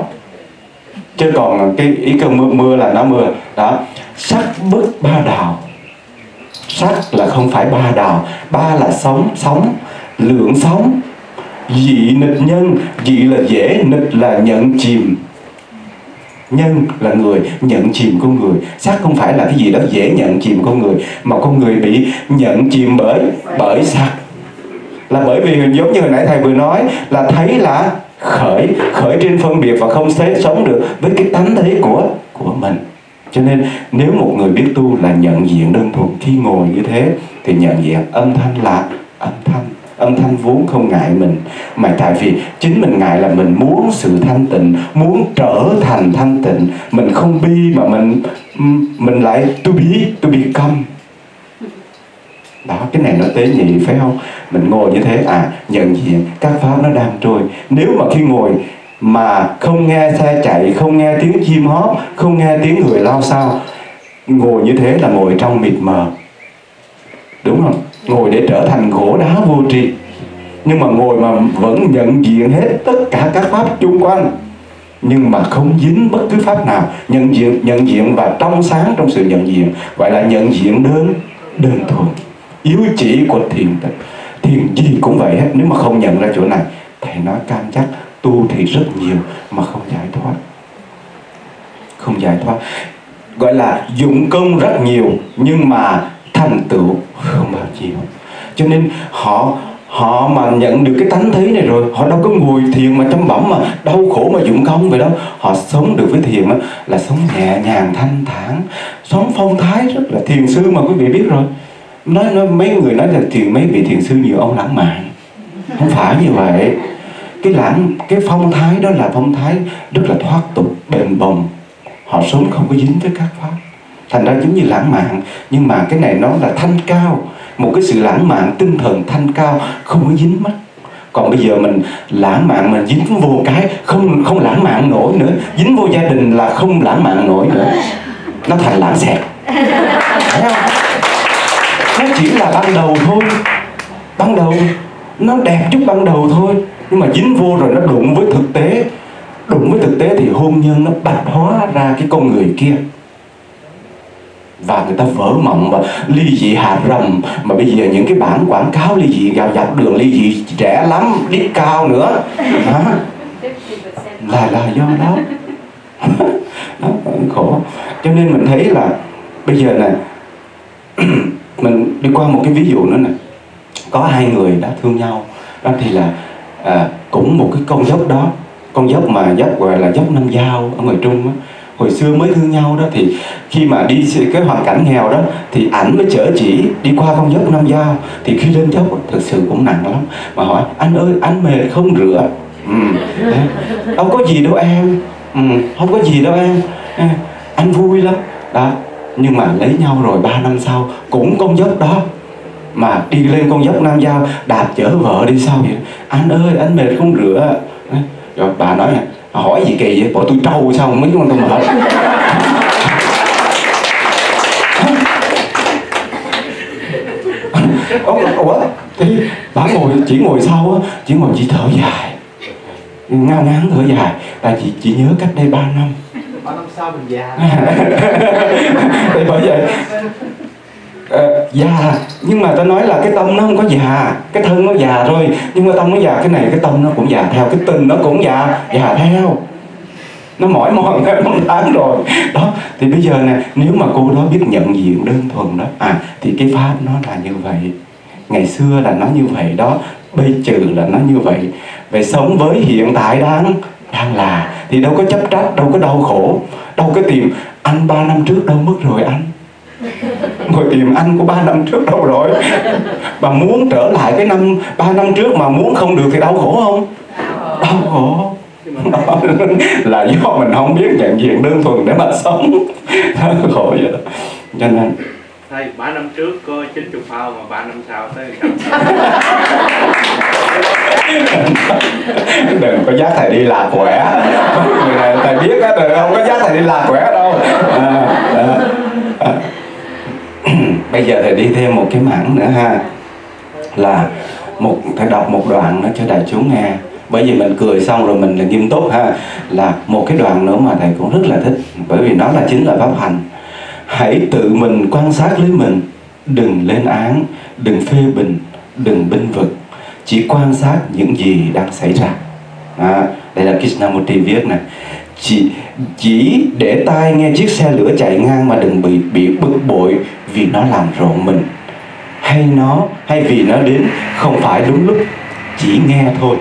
Chứ còn cái ý cơn mưa mưa là nó mưa. Đó. Sắc bức ba đào sắc là không phải ba đào. Ba là sống sống lượng sống. Dị nịch nhân, dị là dễ, nịch là nhận chìm. Nhân là người nhận chìm con người. Sắc không phải là cái gì đó dễ nhận chìm con người, mà con người bị nhận chìm bởi bởi sắc là bởi vì giống như hồi nãy thầy vừa nói, là thấy là khởi khởi trên phân biệt và không thể sống được với cái tánh thế của của mình cho nên, nếu một người biết tu là nhận diện đơn thuần khi ngồi như thế, thì nhận diện âm thanh là âm thanh. Âm thanh vốn không ngại mình. Mà tại vì chính mình ngại là mình muốn sự thanh tịnh, muốn trở thành thanh tịnh. Mình không bi mà mình mình lại tu biết tu bị câm đó, cái này nó tế nhị, phải không? Mình ngồi như thế à nhận diện các pháp nó đang trôi. Nếu mà khi ngồi mà không nghe xe chạy, không nghe tiếng chim hót, không nghe tiếng người lao sao. Ngồi như thế là ngồi trong mịt mờ. Đúng không? Ngồi để trở thành gỗ đá vô tri. Nhưng mà ngồi mà vẫn nhận diện hết tất cả các pháp chung quanh. Nhưng mà không dính bất cứ pháp nào. Nhận diện nhận diện và trong sáng trong sự nhận diện. Gọi là nhận diện đơn đơn thuần. Yếu chỉ của thiền tịch thiền gì cũng vậy hết. Nếu mà không nhận ra chỗ này, thầy nói cam chắc tu thì rất nhiều mà không giải thoát. Không giải thoát. Gọi là dụng công rất nhiều nhưng mà thành tựu không bao nhiêu. Cho nên họ họ mà nhận được cái tánh thế này rồi họ đâu có ngồi thiền mà chăm bẩm mà đau khổ mà dụng công vậy đâu. Họ sống được với thiền á là sống nhẹ nhàng thanh thản sống phong thái rất là thiền sư mà quý vị biết rồi. Nói, nói mấy người nói là thiền mấy vị thiền sư nhiều ông lãng mạn. Không phải như vậy cái lãng, cái phong thái đó là phong thái rất là thoát tục, bền bồng. Họ sống không có dính với các pháp. Thành ra giống như lãng mạn, nhưng mà cái này nó là thanh cao. Một cái sự lãng mạn, tinh thần thanh cao, không có dính mắt. Còn bây giờ mình lãng mạn, mình dính vô cái, không không lãng mạn nổi nữa. Dính vô gia đình là không lãng mạn nổi nữa. Nó thành lãng xẹt. Thấy không? nó chỉ là ban đầu thôi. Ban đầu. Nó đẹp chút ban đầu thôi nhưng mà dính vô rồi nó đụng với thực tế. Đụng với thực tế thì hôn nhân nó bạch hóa ra cái con người kia. Và người ta vỡ mộng và ly dị hạ rầm. Mà bây giờ những cái bản quảng cáo ly dị gạo dọc đường, ly dị trẻ lắm đít cao nữa. Hả? là là do [LAUGHS] đó. Khổ. Cho nên mình thấy là bây giờ này [CLEARS THROAT] mình đi qua một cái ví dụ nữa nè. Có hai người đã thương nhau. Đó thì là à, cũng một cái con dốc đó con dốc mà dốc gọi là dốc năm dao ở ngoài trung á. Hồi xưa mới thương nhau đó thì khi mà đi cái hoàn cảnh nghèo đó thì ảnh mới chở chỉ đi qua con dốc năm dao. Thì khi lên dốc thực sự cũng nặng lắm. Mà hỏi anh ơi anh mệt không rửa? Ừ. đâu có gì đâu em. Ừ. không có gì đâu em. À, anh vui lắm. Đó nhưng mà lấy nhau rồi 3 năm sau cũng con dốc đó mà đi lên con dốc Nam Giao đạp chở vợ đi sau vậy? Anh ơi anh mệt không rửa. Rồi bà nói hỏi gì kỳ vậy? Bộ tôi trâu sao mấy con tôi mệt? [LAUGHS] Ủa, ủa thì bà ngồi chỉ ngồi sau á chỉ ngồi chỉ thở dài. Ngao ngán thở dài. Tại chị chỉ nhớ cách đây 3 năm. Ba năm sau mình già. [LAUGHS] Thì bởi vậy ờ, già. Nhưng mà ta nói là cái tâm nó không có già. Cái thân nó già rồi nhưng mà tâm nó già cái này cái tâm nó cũng già theo. Cái tình nó cũng già già theo. Nó mỏi mòn theo năm tháng rồi. Đó thì bây giờ nè nếu mà cô đó biết nhận diện đơn thuần đó à thì cái pháp nó là như vậy. Ngày xưa là nó như vậy đó. Bây trừ là nó như vậy. Về sống với hiện tại đang đang là thì đâu có chấp trách đâu có đau khổ đâu có tìm. Anh ba năm trước đâu mất rồi anh ngồi tìm anh của ba năm trước đâu rồi. Bà muốn trở lại cái năm ba năm trước mà muốn không được thì đau khổ không? Đau khổ. Đó, [LAUGHS] là do mình không biết nhận diện đơn thuần để mà sống. [LAUGHS] Đau khổ vậy đó. Cho nên thầy ba năm trước có 90 phao mà ba năm sau tới [LAUGHS] đừng có dắt thầy đi người này thầy biết á đừng không có dắt thầy đi lạc quẻ đâu. À, à bây giờ thầy đi thêm một cái mảng nữa ha là một thầy đọc một đoạn nó cho đại chúng nghe. Bởi vì mình cười xong rồi mình là nghiêm túc ha là một cái đoạn nữa mà thầy cũng rất là thích bởi vì nó là chính là pháp hành. Hãy tự mình quan sát lấy mình đừng lên án đừng phê bình đừng binh vực chỉ quan sát những gì đang xảy ra. À, đây là Krishnamurti viết này chỉ chỉ để tai nghe chiếc xe lửa chạy ngang mà đừng bị bị bực bội vì nó làm rộn mình. Hay nó hay vì nó đến không phải đúng lúc chỉ nghe thôi.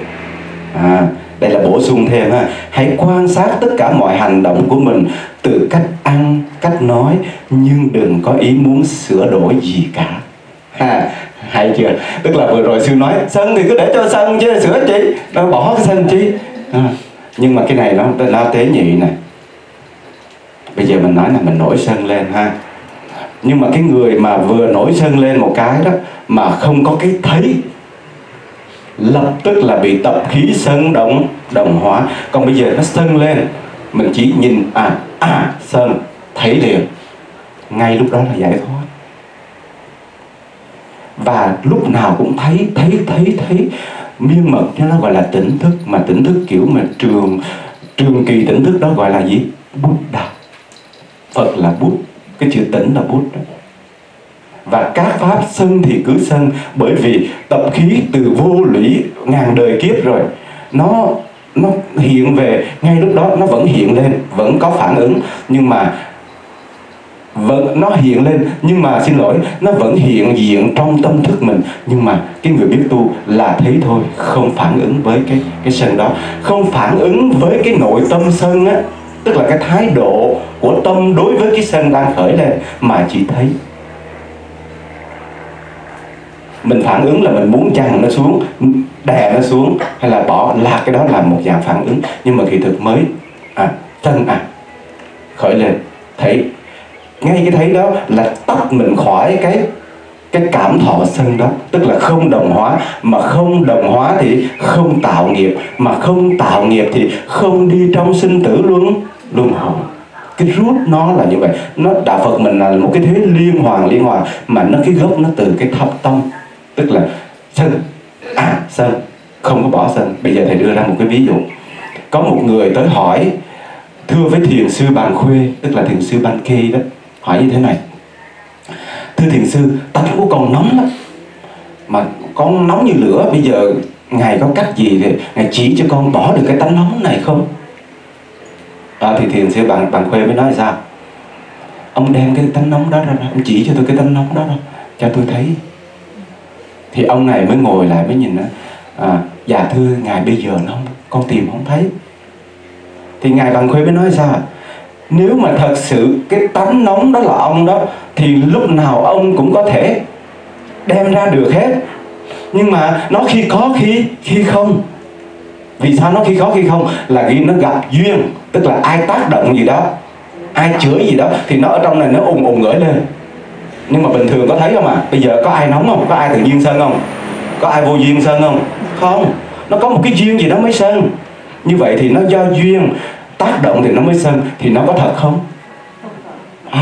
À, đây là bổ sung thêm ha. Hãy quan sát tất cả mọi hành động của mình từ cách ăn cách nói nhưng đừng có ý muốn sửa đổi gì cả. Ha hay chưa? Tức là vừa rồi sư nói sân thì cứ để cho sân chứ sửa chi? Bỏ cái sân chi? À, nhưng mà cái này nó nó tế nhị này. Bây giờ mình nói là mình nổi sân lên ha. Nhưng mà cái người mà vừa nổi sân lên một cái đó, mà không có cái thấy, lập tức là bị tập khí sân động đồng hóa. Còn bây giờ nó sân lên, mình chỉ nhìn à à sân, thấy liền. Ngay lúc đó là giải thoát. Và lúc nào cũng thấy thấy thấy thấy miên mật cho nó gọi là tỉnh thức, mà tỉnh thức kiểu mà trường trường kỳ tỉnh thức đó gọi là gì? Bút Buddha. Phật là bút, cái chữ tỉnh là bút đó. Và các pháp sân thì cứ sân, bởi vì tập khí từ vô lũy ngàn đời kiếp rồi, nó nó hiện về, ngay lúc đó nó vẫn hiện lên, vẫn có phản ứng. Nhưng mà vẫn nó hiện lên, nhưng mà xin lỗi, nó vẫn hiện diện trong tâm thức mình. Nhưng mà cái người biết tu là thấy thôi, không phản ứng với cái cái sân đó. Không phản ứng với cái nội tâm sân á, tức là cái thái độ của tâm đối với cái sân đang khởi lên, mà chỉ thấy mình phản ứng là mình muốn chằng nó xuống, đè nó xuống, hay là bỏ. Là cái đó là một dạng phản ứng. Nhưng mà kỳ thực mới à thân à khởi lên, thấy ngay cái thấy đó là tách mình khỏi cái cái cảm thọ sân đó. Tức là không đồng hóa. Mà không đồng hóa thì không tạo nghiệp. Mà không tạo nghiệp thì không đi trong sinh tử luân luân hồi cái rút nó là như vậy. Nó đạo phật mình là một cái thế liên hoàn liên hoàn. Mà nó, cái gốc nó từ cái thập tâm. Tức là sân. À sân. Không có bỏ sân. Bây giờ thầy đưa ra một cái ví dụ. Có một người tới hỏi, thưa với thiền sư bàn khuê, tức là thiền sư ban kê đó hỏi như thế này. Thưa thiền sư tánh của con nóng lắm mà con nóng như lửa bây giờ ngài có cách gì thì ngài chỉ cho con bỏ được cái tánh nóng này không? À, thì thiền sư bạn bạn khuê mới nói sao? Ông đem cái tánh nóng đó ra, ra ông chỉ cho tôi cái tánh nóng đó ra cho tôi thấy. Thì ông này mới ngồi lại mới nhìn đó à, dạ thưa ngài bây giờ nó không con tìm không thấy. Thì ngài bạn khuê mới nói sao? Nếu mà thật sự cái tánh nóng đó là ông đó, thì lúc nào ông cũng có thể đem ra được hết. Nhưng mà nó khi có khi khi không. Vì sao nó khi có khi không? Là khi nó gặp duyên, tức là ai tác động gì đó, ai chửi gì đó, thì nó ở trong này nó ùng ùng gửi lên. Nhưng mà bình thường có thấy không à bây giờ có ai nóng không? Có ai tự nhiên sơn không? Có ai vô duyên sơn không? Không. Nó có một cái duyên gì đó mới sơn. Như vậy thì nó do duyên tác động thì nó mới sinh thì nó có thật không?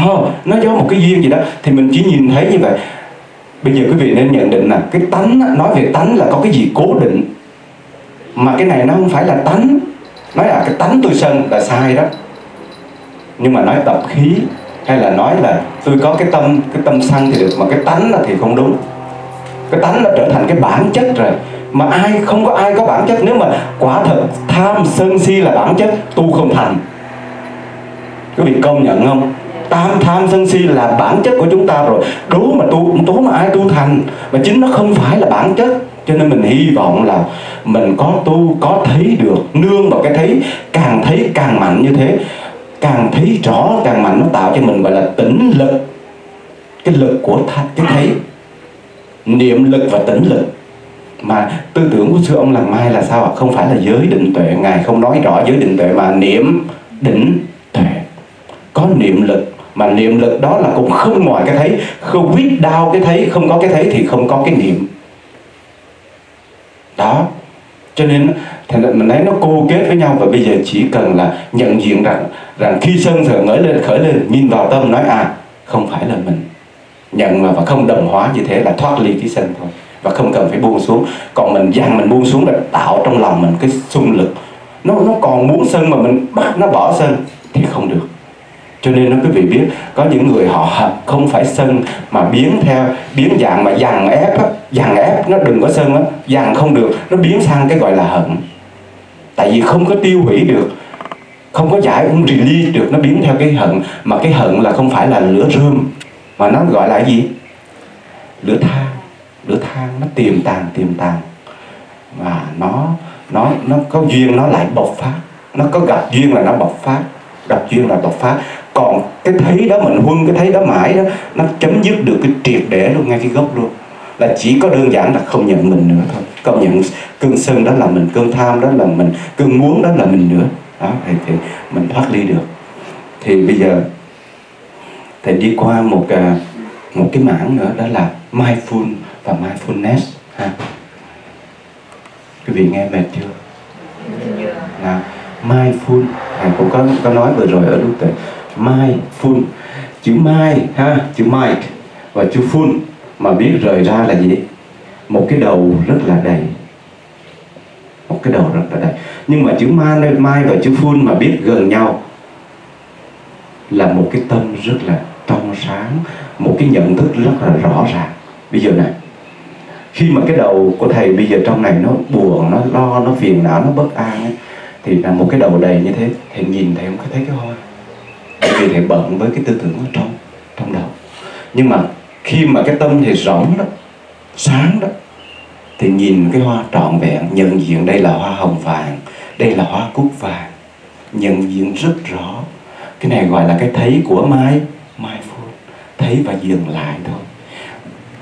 Oh, nó do một cái duyên gì đó. Thì mình chỉ nhìn thấy như vậy. Bây giờ quý vị nên nhận định là cái tánh nói về tánh là có cái gì cố định. Mà cái này nó không phải là tánh. Nói là cái tánh tôi sân là sai đó. Nhưng mà nói tập khí hay là nói là tôi có cái tâm cái tâm sân thì được mà cái tánh là thì không đúng. Cái tánh nó trở thành cái bản chất rồi mà ai, không có ai có bản chất. Nếu mà quả thật tham sân si là bản chất, tu không thành. Quý vị công nhận không? Tam tham sân si là bản chất của chúng ta rồi. Đố mà tu đố mà ai tu thành, mà chính nó không phải là bản chất. Cho nên mình hy vọng là mình có tu, có thấy được, nương vào cái thấy, càng thấy càng mạnh như thế. Càng thấy rõ, càng mạnh, nó tạo cho mình gọi là tỉnh lực. Cái lực của cái thấy. Niệm lực và tỉnh lực mà tư tưởng của sư ông làng mai là sao ạ? Không phải là giới định tuệ. Ngài không nói rõ giới định tuệ mà niệm định tuệ. Có niệm lực, mà niệm lực đó là cũng không ngoài cái thấy. Không biết đau cái thấy, không có cái thấy thì không có cái niệm. Đó. Cho nên thì mình thấy nó cô kết với nhau và bây giờ chỉ cần là nhận diện rằng rằng khi sân thở ngởi lên, khởi lên, nhìn vào tâm, nói à không phải là mình. Nhận mà và không đồng hóa như thế là thoát ly cái sân thôi và không cần phải buông xuống. Còn mình dằn mình buông xuống là tạo trong lòng mình cái xung lực. Nó nó còn muốn sân mà mình bắt nó bỏ sân thì không được. Cho nên nó quý vị biết, có những người họ không phải sân mà biến theo, biến dạng mà dằn ép á, dằn ép, nó đừng có sân á, dằn không được, nó biến sang cái gọi là hận. Tại vì không có tiêu hủy được, không có giải không release được, nó biến theo cái hận. Mà cái hận là không phải là lửa rơm, mà nó gọi là gì? Lửa than lửa than nó tiềm tàng tiềm tàng. Và nó nó nó có duyên nó lại bộc phát. Nó có gặp duyên là nó bộc phát. Gặp duyên là bộc phát. Còn cái thấy đó mình huân cái thấy đó mãi đó nó chấm dứt được cái triệt để luôn ngay cái gốc luôn. Là chỉ có đơn giản là không nhận mình nữa thôi. Công nhận cơn sân đó là mình cơn tham đó là mình cơn muốn đó là mình nữa. Đó thì, thì mình thoát ly được. Thì bây giờ thầy đi qua một à, một cái mảng nữa đó là mindful và mindfulness, ha. Quý vị nghe mệt chưa? Nào mindful thầy cũng có có nói vừa rồi ở lúc tới. Mindful, chữ mai ha, chữ mind và chữ full mà biết rời ra là gì một cái đầu rất là đầy. Một cái đầu rất là đầy. Nhưng mà chữ mai mai và chữ full mà biết gần nhau là một cái tâm rất là trong sáng, một cái nhận thức rất là rõ ràng. Bây giờ này khi mà cái đầu của thầy bây giờ trong này nó buồn nó lo nó phiền não nó bất an ấy, thì là một cái đầu đầy như thế. Thầy nhìn thầy không có thấy cái hoa bởi vì thầy bận với cái tư tưởng ở trong trong đầu. Nhưng mà khi mà cái tâm thầy rỗng đó sáng đó thì nhìn cái hoa trọn vẹn nhận diện đây là hoa hồng vàng đây là hoa cúc vàng nhận diện rất rõ. Cái này gọi là cái thấy của mai mai phu thấy và dừng lại thôi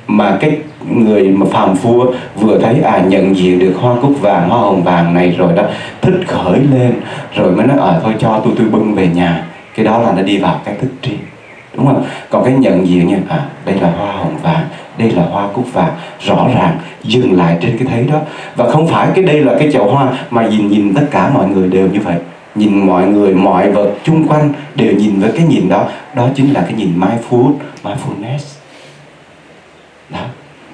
mà cái người mà phàm phu vừa thấy à nhận diện được hoa cúc vàng, hoa hồng vàng này rồi đó, thích khởi lên, rồi mới nói à thôi cho tôi tôi bưng về nhà. Cái đó là nó đi vào cái thức tri, đúng không? Còn cái nhận diện như à đây là hoa hồng vàng, đây là hoa cúc vàng. Rõ ràng dừng lại trên cái thấy đó. Và không phải cái đây là cái chậu hoa mà nhìn nhìn tất cả mọi người đều như vậy. Nhìn mọi người, mọi vật chung quanh đều nhìn với cái nhìn đó. Đó chính là cái nhìn mindful mindfulness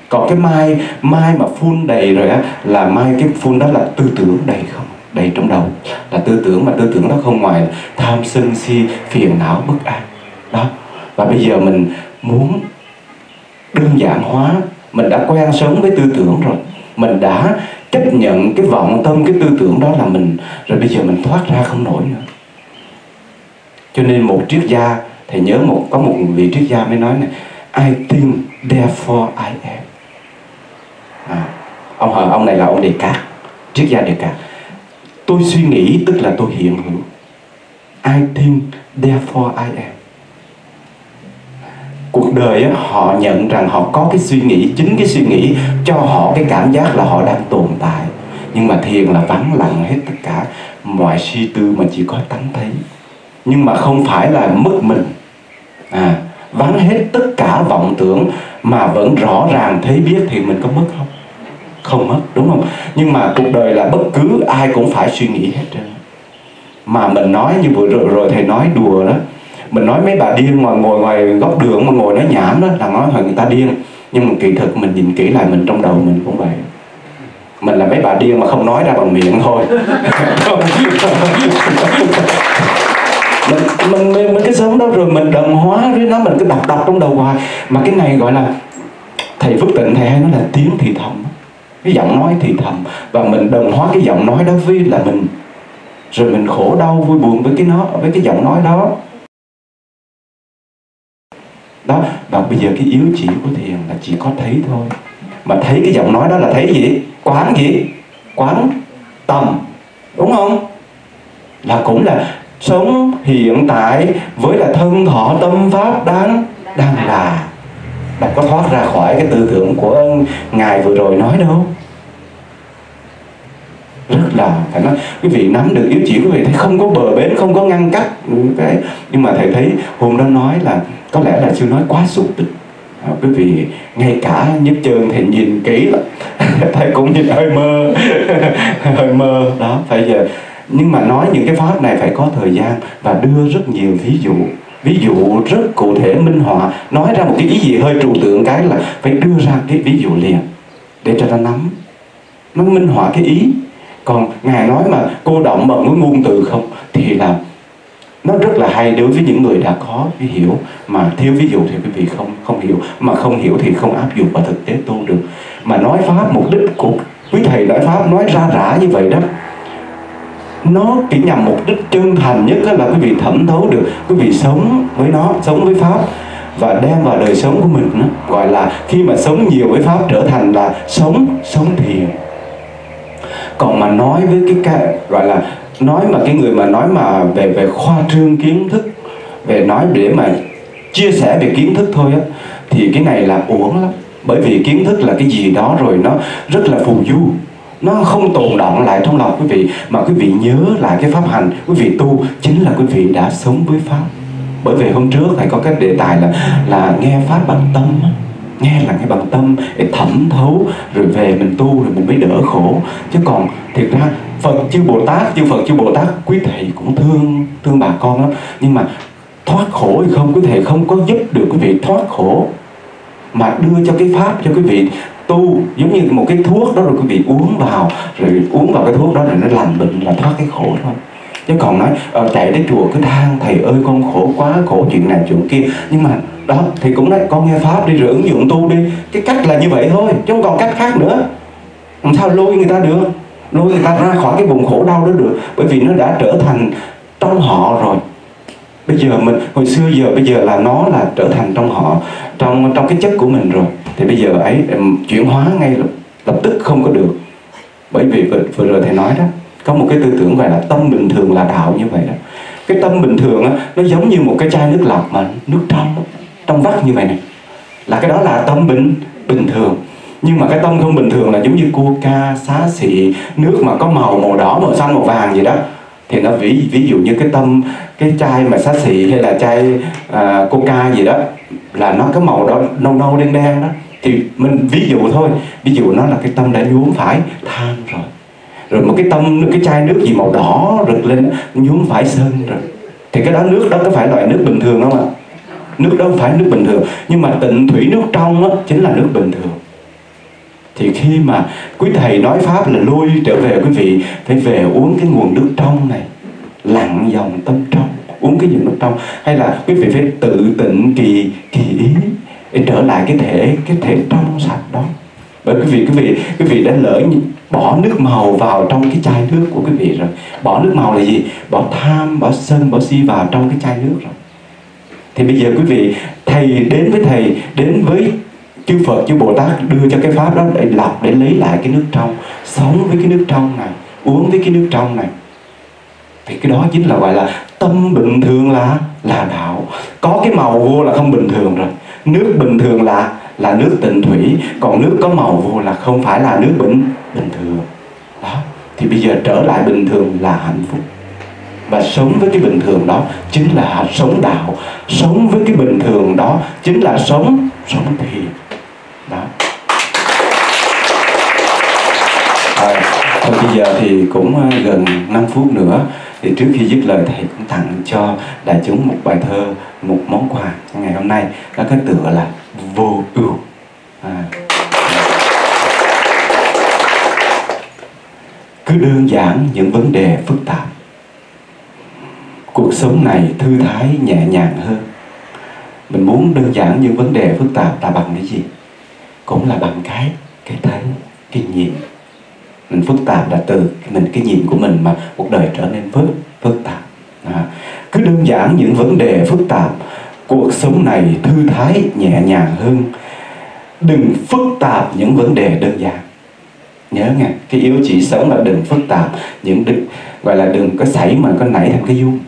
còn cái mai mai mà phun đầy rồi á, là mai cái phun đó là tư tưởng đầy không? Đầy trong đầu. Là tư tưởng mà tư tưởng nó không ngoài là tham sân si, phiền não, bất an. Đó. Và bây giờ mình muốn đơn giản hóa, mình đã quen sống với tư tưởng rồi. Mình đã chấp nhận cái vọng tâm, cái tư tưởng đó là mình, rồi bây giờ mình thoát ra không nổi nữa. Cho nên một triết gia, thầy nhớ một, có một vị triết gia mới nói này, I think therefore I am à, ông ông này là ông đề cát triết gia đề cát tôi suy nghĩ tức là tôi hiện hữu. I think therefore I am. Cuộc đời á, họ nhận rằng họ có cái suy nghĩ chính cái suy nghĩ cho họ cái cảm giác là họ đang tồn tại. Nhưng mà thiền là vắng lặng hết tất cả. Mọi suy tư mà chỉ có tánh thấy. Nhưng mà không phải là mất mình. À vắng hết tất cả vọng tưởng mà vẫn rõ ràng thấy biết thì mình có mất không? Không mất đúng không? Nhưng mà cuộc đời là bất cứ ai cũng phải suy nghĩ hết trơn. Mà mình nói như vừa rồi, rồi thầy nói đùa đó. Mình nói mấy bà điên mà ngồi ngoài góc đường mà ngồi nói nhảm đó là nói là người ta điên. Nhưng mà kỳ thực mình nhìn kỹ lại mình trong đầu mình cũng vậy. Mình là mấy bà điên mà không nói ra bằng miệng thôi. [LAUGHS] Mình mình mình, mình cái sống đó rồi mình đồng hóa với nó mình cứ đọc đọc trong đầu hoài. Mà cái này gọi là thầy phước tịnh thầy hay nói là tiếng thì thầm cái giọng nói thì thầm, và mình đồng hóa cái giọng nói đó với là mình. Rồi mình khổ đau, vui buồn với cái nó, với cái giọng nói đó. Đó, và bây giờ cái yếu chỉ của thiền là chỉ có thấy thôi. Mà thấy cái giọng nói đó là thấy gì? Quán gì? Quán tầm đúng không? Là cũng là sống hiện tại với là thân thọ tâm pháp đang đang là đâu có thoát ra khỏi cái tư tưởng của ngài vừa rồi nói đâu? Rất là phải nói quý vị nắm được yếu chỉ quý vị thấy không có bờ bến không có ngăn cách. Cái nhưng mà thầy thấy hôm đó nói là có lẽ là sư nói quá sụp tích. À, quý vị ngay cả nhức chân thì nhìn kỹ lắm. [LAUGHS] Thầy cũng nhìn hơi mơ. [LAUGHS] Hơi mơ. Đó phải giờ. Nhưng mà nói những cái pháp này phải có thời gian và đưa rất nhiều ví dụ ví dụ rất cụ thể, minh họa, nói ra một cái ý gì hơi trừu tượng cái là phải đưa ra cái ví dụ liền để cho ta nắm. Nó minh họa cái ý. Còn ngài nói mà cô động bằng cái ngôn từ không, thì là nó rất là hay đối với những người đã có cái hiểu. Mà thiếu ví dụ thì quý vị không không hiểu. Mà không hiểu thì không áp dụng vào thực tế tu được. Mà nói pháp mục đích của quý thầy nói pháp nói ra rã như vậy đó nó chỉ nhằm mục đích chân thành nhất là quý vị thẩm thấu được quý vị sống với nó sống với pháp và đem vào đời sống của mình đó, gọi là khi mà sống nhiều với pháp trở thành là sống sống thiền. Còn mà nói với cái, cái gọi là nói mà cái người mà nói mà về về khoa trương kiến thức về nói để mà chia sẻ về kiến thức thôi á thì cái này là uổng lắm. Bởi vì kiến thức là cái gì đó rồi nó rất là phù du nó không tồn động lại trong lòng quý vị, mà quý vị nhớ lại cái pháp hành quý vị tu, chính là quý vị đã sống với pháp. Bởi vì hôm trước thầy có cái đề tài là là nghe pháp bằng tâm nghe là nghe bằng tâm để thẩm thấu, rồi về mình tu rồi mình mới đỡ khổ. Chứ còn thiệt ra, Phật chư Bồ Tát, chư Phật chư Bồ Tát, quý thầy cũng thương thương bà con lắm. Nhưng mà thoát khổ hay không, quý thầy không có giúp được quý vị thoát khổ. Mà đưa cho cái pháp cho quý vị tu giống như một cái thuốc đó rồi quý vị uống vào rồi uống vào cái thuốc đó là nó lành bệnh là thoát cái khổ thôi. Chứ còn nói ờ, chạy đến chùa cứ than thầy ơi con khổ quá khổ chuyện này chuyện kia. Nhưng mà đó thì cũng nói con nghe pháp đi rồi ứng dụng tu đi. Cái cách là như vậy thôi chứ không còn cách khác nữa. Làm sao lôi người ta được? Lôi người ta ra khỏi cái vùng khổ đau đó được bởi vì nó đã trở thành trong họ rồi bây giờ mình hồi xưa giờ bây giờ là nó là trở thành trong họ trong trong cái chất của mình rồi. Thì bây giờ ấy chuyển hóa ngay lập, lập tức không có được. Bởi vì vừa, vừa rồi thầy nói đó có một cái tư tưởng gọi là tâm bình thường là đạo như vậy đó. Cái tâm bình thường á nó giống như một cái chai nước lọc mà nước trong trong vắt như vậy này. Là cái đó là tâm bình bình thường. Nhưng mà cái tâm không bình thường là giống như cua ca xá xị nước mà có màu màu đỏ màu xanh màu vàng gì đó thì nó ví ví dụ như cái tâm cái chai mà xá xị hay là chai à, coca gì đó là nó có màu đó nâu nâu đen đen đó. Thì mình ví dụ thôi ví dụ nó là cái tâm đã nhuốm phải than rồi. Rồi một cái tâm cái chai nước gì màu đỏ rực lên nhuốm phải sơn rồi. Thì cái đó nước đó có phải loại nước bình thường không ạ? Nước đó không phải nước bình thường. Nhưng mà tịnh thủy nước trong đó, chính là nước bình thường thì khi mà quý thầy nói pháp là lôi trở về quý vị, phải về uống cái nguồn nước trong này, lặng dòng tâm trong, uống cái gì nước trong. Hay là quý vị phải tự tịnh kỳ kỳ ý để trở lại cái thể cái thể trong sạch đó. Bởi quý vị quý vị quý vị đã lỡ bỏ nước màu vào trong cái chai nước của quý vị rồi. Bỏ nước màu là gì? Bỏ tham, bỏ sân, bỏ si vào trong cái chai nước rồi. Thì bây giờ quý vị, thầy đến với thầy, đến với chư Phật, chư Bồ Tát đưa cho cái pháp đó để lọc để lấy lại cái nước trong, sống với cái nước trong này, uống với cái nước trong này. Thì cái đó chính là gọi là tâm bình thường là là đạo. Có cái màu vô là không bình thường rồi. Nước bình thường là là nước tịnh thủy. Còn nước có màu vô là không phải là nước bình bình thường. Đó. Thì bây giờ trở lại bình thường là hạnh phúc. Và sống với cái bình thường đó chính là sống đạo. Sống với cái bình thường đó chính là sống sống thiền. Thôi bây giờ thì cũng ờ, gần 5 phút nữa. Thì trước khi dứt lời thầy cũng tặng cho đại chúng một bài thơ, một món quà ngày hôm nay. Đó có tựa là vô ưu. À. cứ đơn giản những vấn đề phức tạp. Cuộc sống này thư thái nhẹ nhàng hơn. Mình muốn đơn giản những vấn đề phức tạp là bằng cái gì? Cũng là bằng cái cái thấy, cái nhìn mình phức tạp là từ mình cái nhìn của mình mà cuộc đời trở nên phức phức tạp. À, cứ đơn giản những vấn đề phức tạp cuộc sống này thư thái nhẹ nhàng hơn. Đừng phức tạp những vấn đề đơn giản. Nhớ nghe cái yếu chỉ sống là đừng phức tạp những đừng gọi là đừng có xảy mà có nảy thành cái dung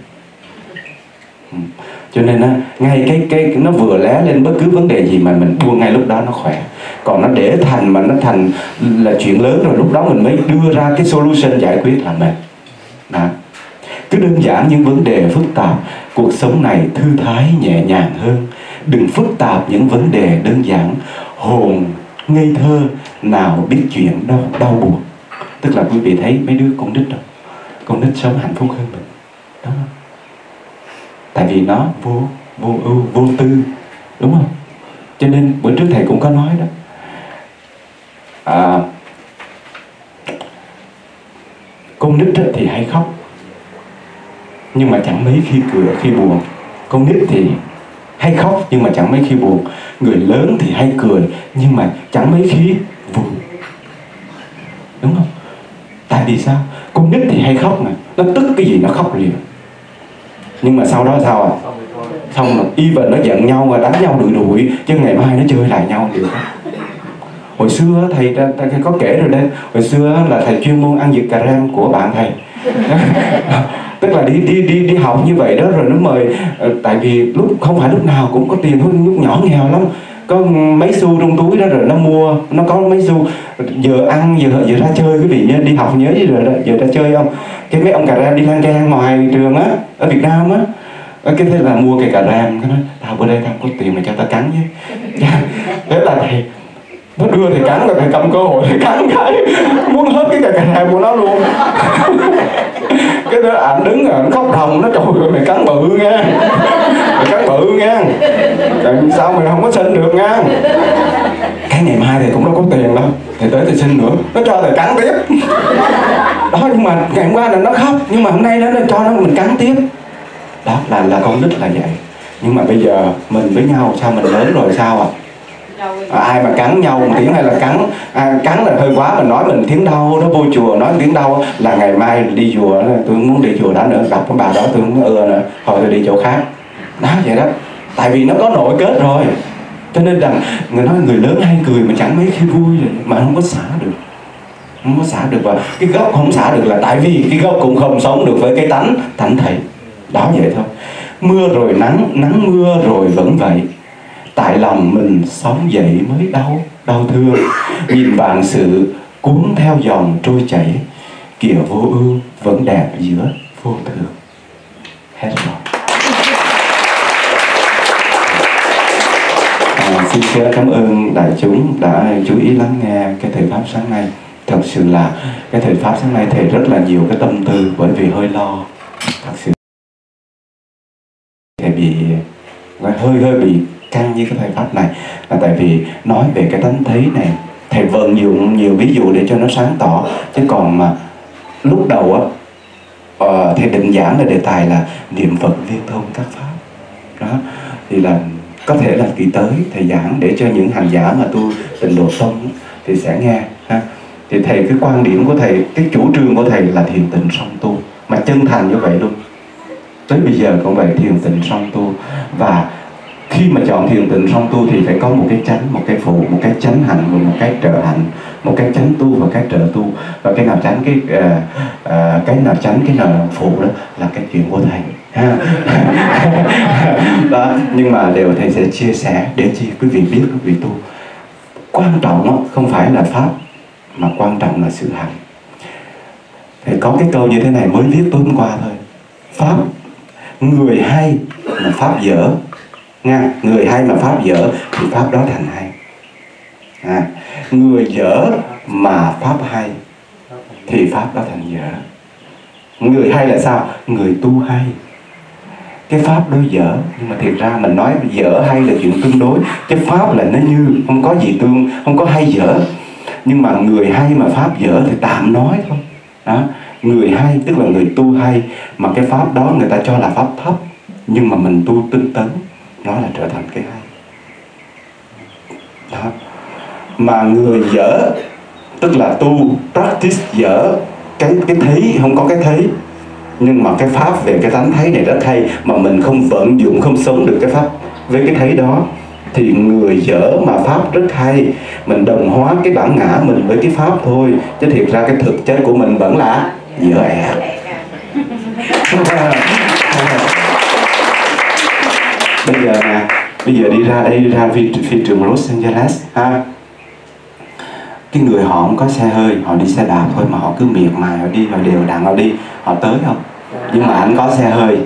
cho nên á, ngay cái cái nó vừa lé lên bất cứ vấn đề gì mà mình buông ngay lúc đó nó khỏe. Còn nó để thành mà nó thành là chuyện lớn rồi, lúc đó mình mới đưa ra cái solution giải quyết là mệt. Đó. Cứ đơn giản những vấn đề phức tạp, cuộc sống này thư thái, nhẹ nhàng hơn. Đừng phức tạp những vấn đề đơn giản, hồn, ngây thơ, nào biết chuyện đau đau buồn. Tức là quý vị thấy mấy đứa con nít đâu? Con nít sống hạnh phúc hơn mình tại vì nó vô vô ưu vô tư đúng không? Cho nên bữa trước thầy cũng có nói đó. À, con nít thì hay khóc. Nhưng mà chẳng mấy khi cười khi buồn. Con nít thì hay khóc nhưng mà chẳng mấy khi buồn. Người lớn thì hay cười nhưng mà chẳng mấy khi buồn. Đúng không? Tại vì sao? Con nít thì hay khóc mà. Nó tức cái gì nó khóc liền nhưng mà sau đó sao à? Xong rồi even nó giận nhau và đánh nhau đuổi đuổi chứ ngày mai nó chơi lại nhau được. Hồi xưa thầy, thầy có kể rồi đấy, hồi xưa là thầy chuyên môn ăn dược cà ram của bạn thầy. [LAUGHS] Tức là đi đi đi đi học như vậy đó rồi nó mời ờ, tại vì lúc không phải lúc nào cũng có tiền thôi lúc nhỏ nghèo lắm. Có mấy xu trong túi đó rồi nó mua nó có mấy xu. Giờ ăn giờ giờ ra chơi quý vị nhớ đi học nhớ gì rồi đó giờ ra chơi không? Cái mấy ông cà ram đi lang can ngoài trường á, ở việt nam á. Ờ, cái thế là mua cây cà ram cái nói, tao bữa đây tao có tiền mà cho tao cắn chứ [LAUGHS] thế là thầy, nó đưa thì cắn rồi thầy cầm cơ hội thì cắn cái, muốn hết cái cà ram của nó luôn. [LAUGHS] Cái đó ảnh đứng rồi ảnh khóc đồng, nó trời ơi mày cắn bự nha mày cắn bự nha tại sao mày không có sinh được nha cái ngày mai thì cũng đâu có tiền đâu thì tới thì xin nữa, nó cho thầy cắn tiếp. [LAUGHS] đó nhưng mà ngày hôm qua là nó khóc. Nhưng mà hôm nay nó cho nó mình cắn tiếp. Đó là là con nít là vậy. Nhưng mà bây giờ mình với nhau sao mình lớn rồi sao à à, ai mà cắn nhau một tiếng hay là cắn à, cắn là hơi quá mình nói mình tiếng đau nó vô chùa nói tiếng đau. Là ngày mai đi chùa tôi muốn đi chùa đã nữa gặp cái bà đó tôi muốn ưa nữa thôi tôi đi chỗ khác. Đó vậy đó. Tại vì nó có nội kết rồi. Cho nên rằng người nói người lớn hay cười mà chẳng mấy khi vui mà không có xả được không có xả được và cái gốc không xả được là tại vì cái gốc cũng không sống được với cái tánh tánh thầy đó vậy thôi. Mưa rồi nắng nắng mưa rồi vẫn vậy. Tại lòng mình sống dậy mới đau đau thương. Nhìn vạn sự cuốn theo dòng trôi chảy. Kìa vô ưu vẫn đẹp giữa vô thường. Hết rồi. À, xin cảm ơn đại chúng đã chú ý lắng nghe cái thời pháp sáng nay thật sự là cái thời pháp sáng nay thầy rất là nhiều cái tâm tư bởi vì hơi lo. Thật sự thầy bị hơi hơi bị căng như cái thời pháp này. Là tại vì nói về cái tánh thấy này thầy vận dụng nhiều ví dụ để cho nó sáng tỏ. Chứ còn mà lúc đầu á uh, thầy định giảng là đề tài là niệm phật liên thông các pháp. Đó thì là có thể là kỳ tới thầy giảng để cho những hành giả mà tu tịnh độ tông thì sẽ nghe ha thì thầy cái quan điểm của thầy cái chủ trương của thầy là thiền tịnh song tu. Mà chân thành như vậy luôn. Tới bây giờ cũng vậy thiền tịnh song tu. Và khi mà chọn thiền tịnh song tu thì phải có một cái chánh một cái phụ một cái chánh hạnh và một cái trợ hạnh một cái chánh tu và cái trợ tu. Và cái nào tránh cái uh, uh, cái nào tránh cái nào phụ đó là cái chuyện của thầy. [LAUGHS] Đó nhưng mà đều thầy sẽ chia sẻ để chi quý vị biết quý vị tu. Quan trọng không phải là pháp mà quan trọng là sự hành. Thì có cái câu như thế này mới viết tối hôm qua thôi. Pháp người hay mà pháp dở. Nha người hay mà pháp dở thì pháp đó thành hay. À, người dở mà pháp hay thì pháp đó thành dở. Người hay là sao? Người tu hay. Cái pháp đó dở nhưng mà thiệt ra mình nói dở hay là chuyện tương đối. Cái pháp là nó như không có gì tương không có hay dở nhưng mà người hay mà pháp dở thì tạm nói thôi. Đó, người hay, tức là người tu hay, mà cái pháp đó người ta cho là pháp thấp, nhưng mà mình tu tinh tấn, nó là trở thành cái hay. Đó. Mà người dở, tức là tu, practice dở, cái cái thấy không có cái thấy nhưng mà cái pháp về cái tánh thấy này rất hay, mà mình không vận dụng, không sống được cái pháp với cái thấy đó thì người dở mà pháp rất hay. Mình đồng hóa cái bản ngã mình với cái pháp thôi. Chứ thiệt ra cái thực chất của mình vẫn là dở ẹt [LAUGHS] bây giờ nè bây giờ đi ra đây đi ra phi, phi trường Los Angeles ha. Cái người họ không có xe hơi họ đi xe đạp thôi mà họ cứ miệt mài họ đi họ đều đặn họ đi. Họ tới không? Nhưng mà anh có xe hơi.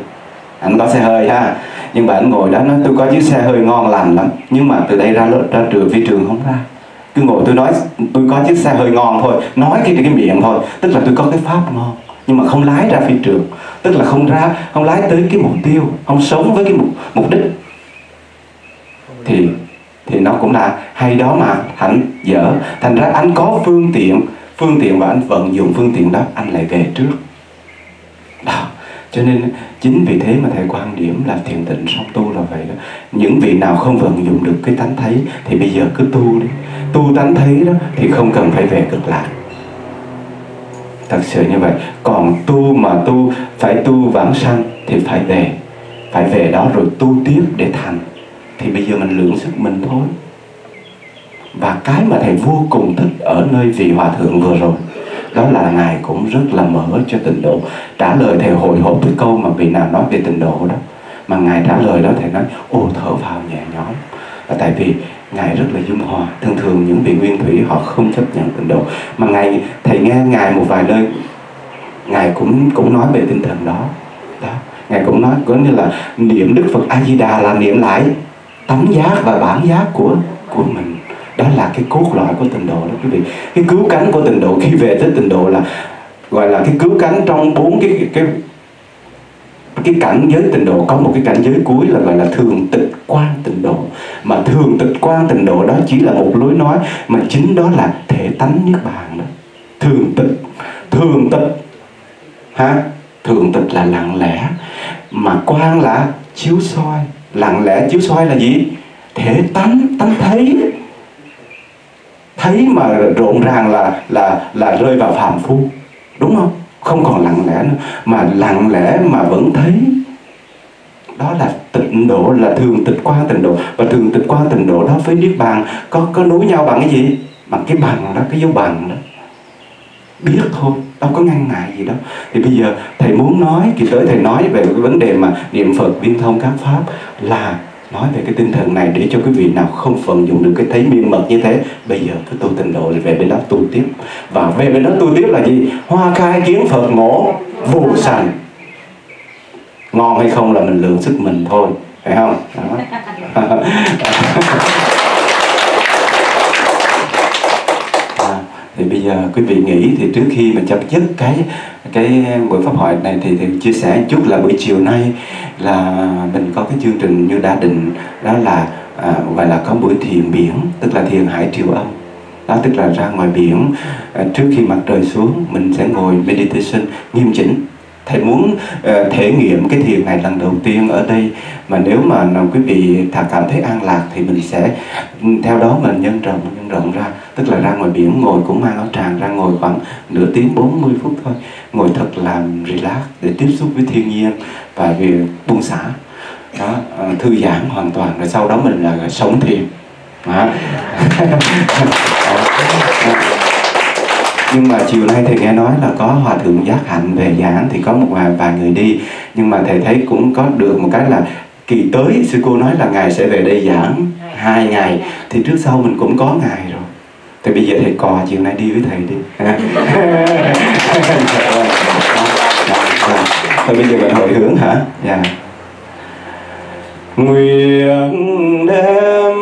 Anh có xe hơi ha nhưng mà anh ngồi đó nói tôi có chiếc xe hơi ngon lành lắm nhưng mà từ đây ra ra trường phi trường không ra. Cứ ngồi tôi nói tôi có chiếc xe hơi ngon thôi. Nói cái cái miệng thôi tức là tôi có cái pháp ngon nhưng mà không lái ra phi trường. Tức là không ra không lái tới cái mục tiêu không sống với cái mục, mục đích. Thì thì nó cũng là hay đó mà thành dở. Thành ra anh có phương tiện phương tiện và anh vận dụng phương tiện đó anh lại về trước. Đó cho nên chính vì thế mà thầy quan điểm là thiền tịnh song tu là vậy đó. Những vị nào không vận dụng được cái tánh thấy thì bây giờ cứ tu đi. Tu tánh thấy đó thì không cần phải về cực lạc. Thật sự như vậy. Còn tu mà tu phải tu vãng sanh thì phải về. Phải về đó rồi tu tiếp để thành. Thì bây giờ mình lượng sức mình thôi. Và cái mà thầy vô cùng thích ở nơi vị hòa thượng vừa rồi đó là ngài cũng rất là mở cho tịnh độ, trả lời thầy hồi hộp cái câu mà vị nào nói về tịnh độ đó. Mà ngài trả lời đó thầy nói, ô, thở vào nhẹ nhõm. Là tại vì ngài rất là dung hòa, thường thường những vị nguyên thủy họ không chấp nhận tịnh độ. Mà ngài, thầy nghe ngài một vài nơi ngài cũng cũng nói về tinh thần đó. Đó, ngài cũng nói có như là niệm đức phật a di đà là niệm lại tánh giác và bản giác của của mình đó là cái cốt lõi của tịnh độ đó, quý vị. Cái cứu cánh của tịnh độ khi về tới tịnh độ là, gọi là cái cứu cánh trong bốn cái cái cái cảnh giới tịnh độ. Có một cái cảnh giới cuối là gọi là thường tịch quan tịnh độ. Mà thường tịch quan tịnh độ đó chỉ là một lối nói, mà chính đó là thể tánh niết bàn đó. Thường tịch thường tịch. Ha thường tịch là lặng lẽ, mà quan là chiếu soi. Lặng lẽ chiếu soi là gì? Thể tánh tánh thấy thấy mà rộn ràng là là là rơi vào phàm phu. Đúng không? Không còn lặng lẽ nữa. Mà lặng lẽ mà vẫn thấy. Đó là tịnh độ, là thường tịch quan tịnh độ. Và thường tịch quan tịnh độ đó với niết bàn, có có nối nhau bằng cái gì? Bằng cái bằng đó, cái dấu bằng đó. Biết thôi, đâu có ngăn ngại gì đâu. Thì bây giờ thầy muốn nói, thì tới thầy nói về cái vấn đề mà niệm phật, viên thông các pháp là nói về cái tinh thần này để cho quý vị nào không vận dụng được cái thấy miên mật như thế bây giờ cứ tu tịnh độ về bên đó tu tiếp. Và về bên đó tu tiếp là gì? Hoa khai kiến phật ngộ vô sanh. Ngon hay không là mình lượng sức mình thôi phải không? Đó. [LAUGHS] [LAUGHS] thì bây giờ quý vị nghĩ thì trước khi mình chấm dứt cái cái buổi pháp hội này thì, thì chia sẻ một chút là buổi chiều nay là mình có cái chương trình như đã định đó là à, gọi là có buổi thiền biển tức là thiền hải triều âm. Đó tức là ra ngoài biển à, trước khi mặt trời xuống mình sẽ ngồi meditation nghiêm chỉnh. Thầy muốn uh, thể nghiệm cái thiền này lần đầu tiên ở đây mà nếu mà nào quý vị thà cảm thấy an lạc thì mình sẽ ừ, theo đó mình nhân rộng nhân rộng ra tức là ra ngoài biển ngồi cũng mang áo tràng ra ngồi khoảng nửa tiếng 40 phút thôi. Ngồi thật là relax để tiếp xúc với thiên nhiên và việc buông xả. Đó ờ, thư giãn hoàn toàn rồi sau đó mình là sống thiền. Đó. [LAUGHS] nhưng mà chiều nay thầy nghe nói là có hòa thượng giác hạnh về giảng thì có một vài, vài người đi. Nhưng mà thầy thấy cũng có được một cái là kỳ tới sư cô nói là ngài sẽ về đây giảng hai ngày. Thì trước sau mình cũng có ngày rồi thì bây giờ thầy cò chiều nay đi với thầy đi. [LAUGHS] Dạ, dạ. Thôi bây giờ mình hồi hướng hả? Dạ. Nguyện đem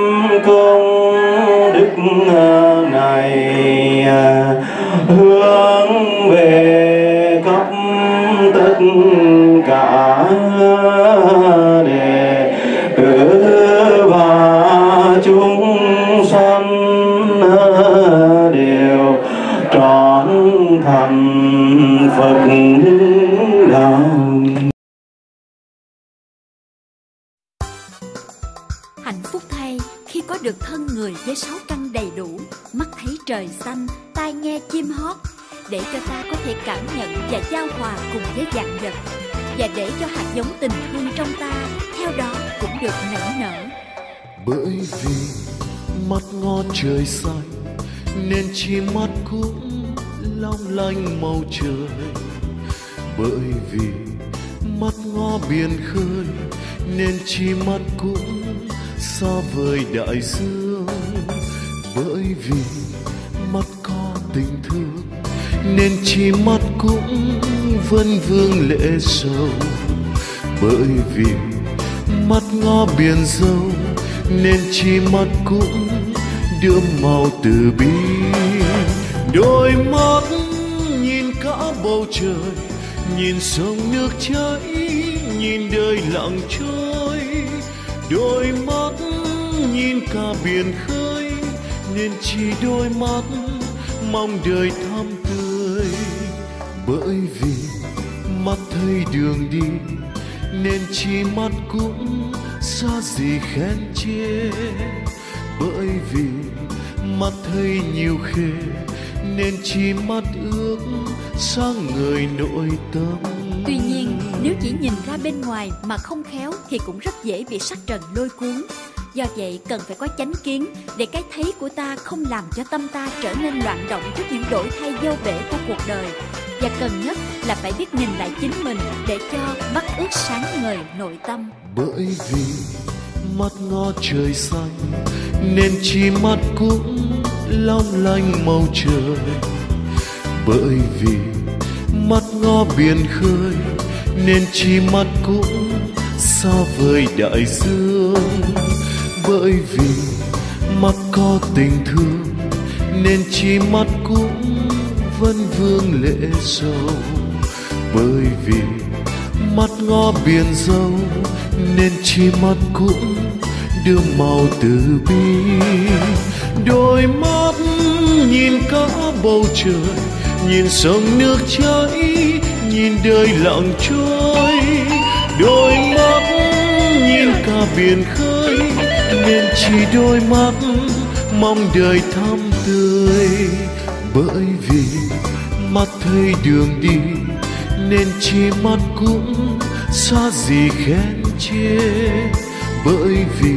công đức này, hướng về khắp tất cả chim hót, để cho ta có thể cảm nhận và giao hòa cùng với vạn vật, và để cho hạt giống tình thương trong ta theo đó cũng được nảy nở. bởi vì mắt ngó trời xanh nên chi mắt cũng long lanh màu trời. Bởi vì mắt ngó biển khơi nên chi mắt cũng xa vời đại dương. Bởi vì tình thương, nên chi mắt cũng vân vương lệ sầu. Bởi vì mắt ngó biển dâu nên chi mắt cũng đưa màu từ bi. Đôi mắt nhìn cả bầu trời, nhìn sông nước chảy, nhìn đời lặng trôi. Đôi mắt nhìn cả biển khơi, nên chỉ đôi mắt mong đời thăm tươi. Bởi vì mắt thấy đường đi nên chỉ mắt cũng xa gì khen chê. Bởi vì mắt thấy nhiều khê nên chỉ mắt ước sang người nội tâm. Tuy nhiên, nếu chỉ nhìn ra bên ngoài mà không khéo thì cũng rất dễ bị sắc trần lôi cuốn. Do vậy cần phải có chánh kiến để cái thấy của ta không làm cho tâm ta trở nên loạn động trước những đổi thay vô bể của cuộc đời. Và cần nhất là phải biết nhìn lại chính mình để cho mắt ước sáng ngời nội tâm. bởi vì mắt ngó trời xanh, nên chi mắt cũng long lanh màu trời bởi vì mắt ngó biển khơi, nên chi mắt cũng xa vời đại dương bởi vì mắt có tình thương, nên chi mắt cũng vân vương lệ sầu. Bởi vì mắt ngó biển dâu nên chi mắt cũng đưa màu từ bi. Đôi mắt nhìn cả bầu trời, nhìn sông nước chảy, nhìn đời lặng trôi. Đôi mắt nhìn cả biển khơi nên chỉ đôi mắt mong đời thăm tươi. Bởi vì mắt thấy đường đi, nên chỉ mắt cũng xa gì khen chê. Bởi vì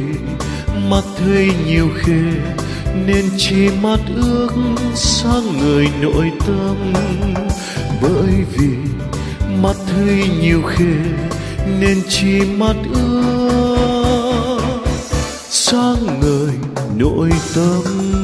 mắt thấy nhiều khê nên chỉ mắt ước sang người nội tâm. Bởi vì mắt thấy nhiều khê nên chỉ mắt ước sáng người nội tâm.